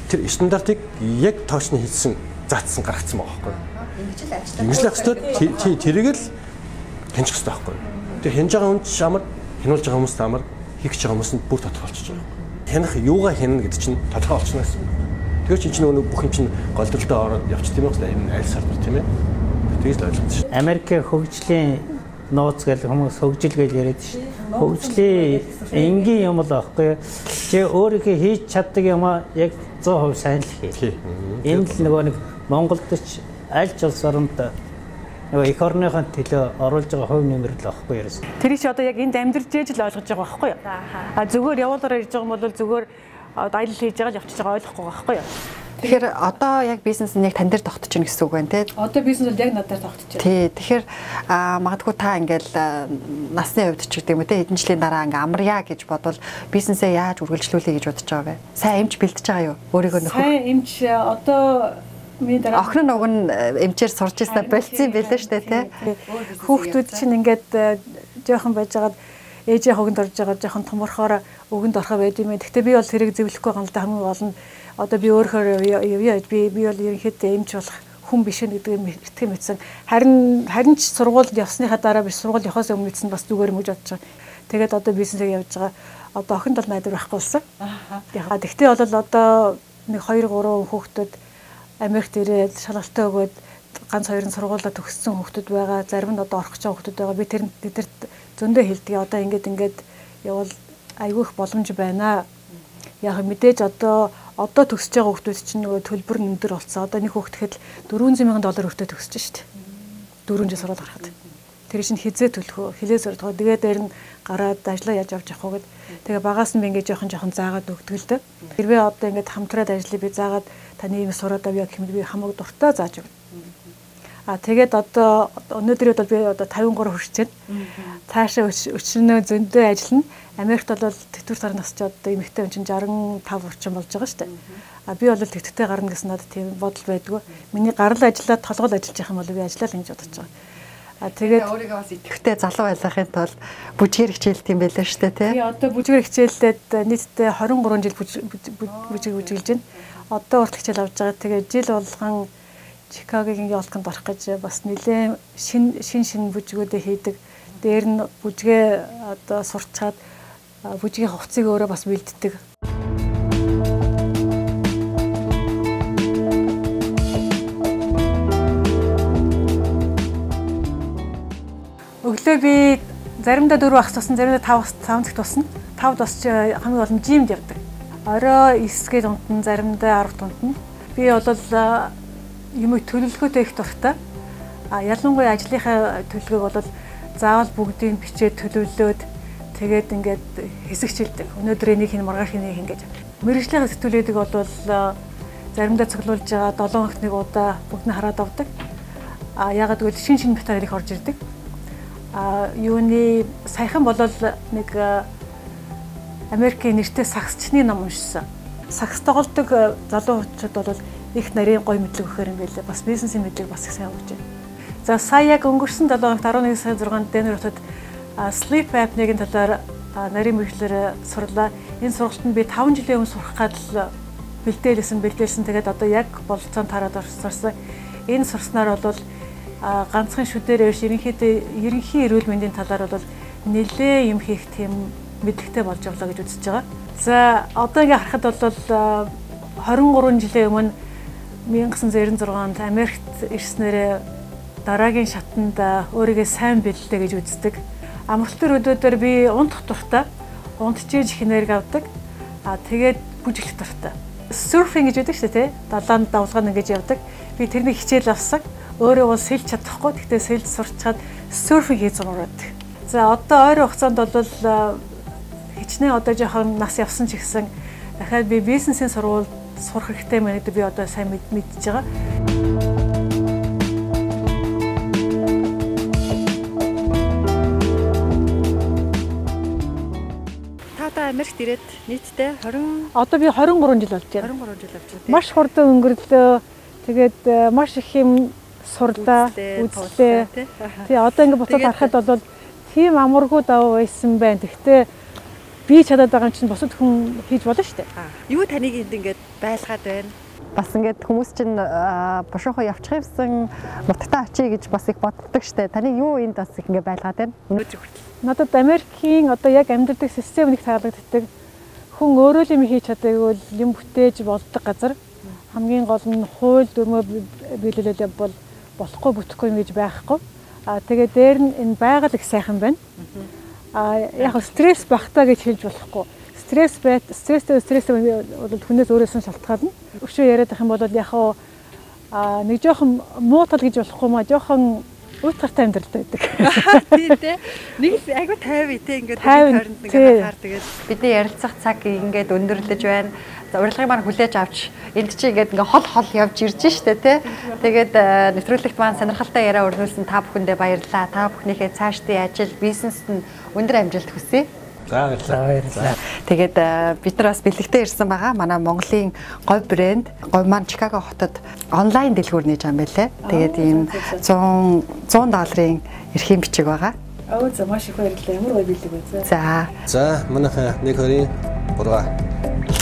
тэр стандартыг яг тоочны хийсэн заатсан гаргацсан байгаа байхгүй. Ингэж л ажиллах. Ингэж л тэрийг л хянчих хэрэгтэй байхгүй. Тэр хянж байгаа хүн амар хянуулж байгаа хүмүүст амар хийх байгаа хүмүүс нь бүр тодорхойлчихж байгаа. Хянах юугаа хянана гэдэг чинь тодорхой болчихно гэсэн. Тэгэхээр чи чинь нөгөө бүх юм чинь голдролтой ороод явчих тийм ээ. Энэ аль сардар тийм ээ. Тэгээс л ойлгож шүү. Америкийн хөгжлийн нууц гэл хүмүүс хөгжил гэж яриад шүү. Хөгжлийн энгийн юм л байхгүй. Чи өөрийнхөө хийж чаддаг юм а яг 100% сайн л хий. Энэ л нөгөө нэг Монголд ч аль ч улс оронд нөгөө эх орныхон төлөө оруулж байгаа хувь нэмэр л байхгүй ерөөс. Тэр чи одоо яг энд амьдрж ээж л ойлгож байгаа байхгүй юу? А зүгээр явуулаараа ирж байгаа юм бол зүгээр аялал хийж байгаа л явчихж байгаа ойлгохгүй байхгүй юу? Тэгэхээр одоо яг бизнес нь яг тань дээр тогтож байна гэсэн үг байна тий. Одоо бизнес бол яг надаар тогтож байна. Тий. Тэгэхээр магадгүй та ингээл насны хувьд ч гэдэг юм тий хэдэн жилийн дараа ингээ амарья гэж бодвол бизнесээ яаж үргэлжлүүлэе гэж бодож байгаа вэ? Сайн эмч бэлдэж байгаа юу? Өөрийгөө нөхөх. Сайн эмч одоо охин нь уг нь эмчээр сурч ирсэн болцсон байлаа штэ тий. Хүүхдүүд чинь ингээд жоохон байжгаад ээжээ хогонд орж байгаа жоохон томорхоор өгөнд орохоо байд юм. Гэхдээ би бол тэрийг зэвлэхгүй байгаа юм да хамгийн гол нь одоо би өөрөөр явъя би би бол ерөнхийдөө эмч болох хүн биш гэдэг юм итгэм мэдсэн. Харин харин ч сургуульд явсныхаа дараа биш сургууль явахаас өмнө мэдсэн бас зүгээр мөж бодож байгаа. Тэгээд одоо бизнесээ явж байгаа. Одоо охинд бол найдвар байхгүй болсон. Аа. Тэгтээ бол одоо нэг 2 3 хүүхдүүд Америкт ирээд шалгалтаа өгөөд ганц хоёрын сургуулаа төгссөн хүүхдүүд байгаа. Зарим нь одоо орох гэж хүүхдүүд байгаа. Би тэр тэдэрт зөндөө хэлдэг. Одоо ингээд ингээд явал айгүйх боломж байна. Яг мэдээж одоо одоо төгсөж байгаа хүмүүс чинь нөгөө төлбөр нэмдэр болцсон. Одоо нэг хүүхэд гэхэд 400 сая доллар өртөө төгсөж дээ. 4 жил сураад гарахад. Тэр чинь хизээ төлөх үү? Хилээ сурдаг. Тэгээд дээр нь гараад ажиллаа яаж явж явах уу гэд. Тэгээ багаас нь би ингээд жоохон жоохон заагаад өгдөг л дээ. Хэрвээ одоо ингээд хамтраад ажиллая би заагаад таны юм сураад авъя гэх юм би хамаг дуртай зааж өгнө. А тэгээд одоо өнөөдөр бол би одоо 53 хүрч байна. Цаашаа өчнөө зөндөө ажиллана. Америкт бол тэтгэвэр сар насч одоо эмэгтэй хүн чинь 65 орчим болж байгаа шүү дээ. А би бол тэтгэвтэй гарна гэсэн надад тийм бодол байдгүй. Миний гарал ажиллаад толгол ажиллаж явах юм бол би ажиллаа л ингэж бодож байгаа. А тэгээд өөрийгөө бас идэвхтэй залуу байлгахын тулд бүжгээр хичээлт юм байлаа шүү дээ тий. Би одоо бүжгээр хичээллээд нийтдээ 23 жил бүжиг бүжиглж байна. Одоо урт хичээл авж байгаа. Тэгээд жил болгон Чикагогийн ялканд орох гэж бас нэлээд шин шин шин бүжгүүдээ хийдэг. Дээр нь бүжгээ одоо сурчаад бүжгийн хувцсыг өөрөө бас бэлддэг. Өглөө би заримдаа 4 багс тусан, заримдаа 5 5 дахь тусна. 5 тусч хамгийн гол нь жимд явдаг. Орой 9-гийн дунд нь заримдаа 10 дунд нь би бол юм төлөвлөгөөтэй их дуртай. А ялангуяа ажлынхаа төлөвлөгөөг бол заавал бүгдийг бичээд төлөвлөөд тэгээд ингээд хэсэгчилдэг. Өнөөдөр энийг хийн маргааш энийг хийн гэж. Мэргэжлийн сэтгүүлээдэг бол заримдаа цуглуулж байгаа 7 хоногт нэг удаа бүгд нь хараад авдаг. А ягаад гэвэл шин шин материал их орж ирдэг. а юуны саяхан болол нэг Америкийн нэртэй сагсчны ном уншсан. Сагс тоглодог залуу хүчүүд бол их нарийн гой мэдлэг өгөхөр юм байлээ. Бас бизнесийн мэдлэг бас их сайн өгч байна. За сая яг өнгөрсөн 7 хоногт 11 сарын 6-нд Дэнер хотод sleep apnea-гийн талаар нарийн мэрэгчлэр сурлаа. Энэ сургалтанд би 5 жилийн өмнө сурах гадал бэлдээлсэн бэлдээлсэн тэгээд одоо яг бололцоонд хараад орсон. Энэ сурснаар бол ганцхан шүдээр биш ерөнхийдөө ерөнхий эрүүл мэндийн талаар бол нэлээ юм хийх тийм мэдлэгтэй болж явлаа гэж үзэж байгаа. За одоо ингээ харахад бол 23 жилийн өмнө 1996 онд Америкт ирснээр дараагийн шатанд өөрийгөө сайн бэлдээ гэж үздэг. Амралтын өдөөдөр би унтах дуртай, унтжээж их энерги авдаг. Аа тэгээд бүжиглэх дуртай. Surfing гэж байдаг шүү дээ, тий? Далаанд давлгаан ингэж явдаг. Би тэрнийг хичээл авсан. Өөрөө бол сэлж чадахгүй. Гэхдээ сэлж сурчаад surfing хийж зураад. За одоо ойрын хугацаанд бол хичнээн одоо жоохон нас явсан ч гэсэн дахиад би бизнесийн сургуульд сурах хэрэгтэй мэн гэдэг би одоо сайн мэдж байгаа. Та Америкт ирээд нийтдээ 20 одоо би 23 жил болж байна. 23 жил болж байна. Маш хурдан өнгөрлөө. Тэгээд э, маш их юм сурлаа, үзлээ. Тий одоо ингэ буцаад харахад бол тийм амаргүй даваа байсан байна. Гэхдээ би чадаад байгаа юм чинь бусад хүн хийж болно шүү дээ. Юу таныг энд ингээд байлгаад байна? бас ингээд хүмүүс чинь бошоохоо явчих юмсан нутагтаа очие гэж бас их боддог штэ. Таны юу энд бас их ингээд байлгаад байна? Өнөөдөр хүртэл. Надад Америкийн одоо яг амьдардаг систем нэг таалагддаг. Хүн өөрөө л юм хийж чадаагүй юм бүтээж болдог газар. Хамгийн гол нь хууль дүрмөө биелүүлэл бол болохгүй бүтэхгүй юм гэж байхгүй. Аа тэгээ дээр нь энэ байгаль их сайхан байна. А яг стресс багтаа гэж хэлж болохгүй. Стресс байт стресстэй стресстэй бол хүнээс өөрөөс нь шалтгаална. Өшөө яриад ах юм бол яг а нэг жоохон муутал гэж болохгүй маа жоохон уйтгартай амьдралтай байдаг. Тийм тий. Нэг айгу 50 тий ингээд хооронд нэг хаар тэгээд бидний ярилцах цаг ингээд өндөрлөж байна. За урилгыг маань хүлээж авч энд чи ингээд ингээ хол хол явж ирж штэ тий. Тэгээд нэвтрүүлэгт маань сонирхолтой яриа өрнүүлсэн та бүхэндээ баярлалаа. Та бүхнийхээ цаашдын ажил, бизнест нь өндөр амжилт хүсье. За баярлалаа. Тэгээд бид нар бас бэлэгтэй ирсэн байгаа. Манай Монголын говь брэнд говь маань Чикаго хотод онлайн дэлгүүр нээж байгаа юм байлээ. Тэгээд ийм 100 100 долларын эрхийн бичиг байгаа. Оо за маш их баярлалаа. Ямар гоё бэлэг вэ? За. За манайхаа 1 2 3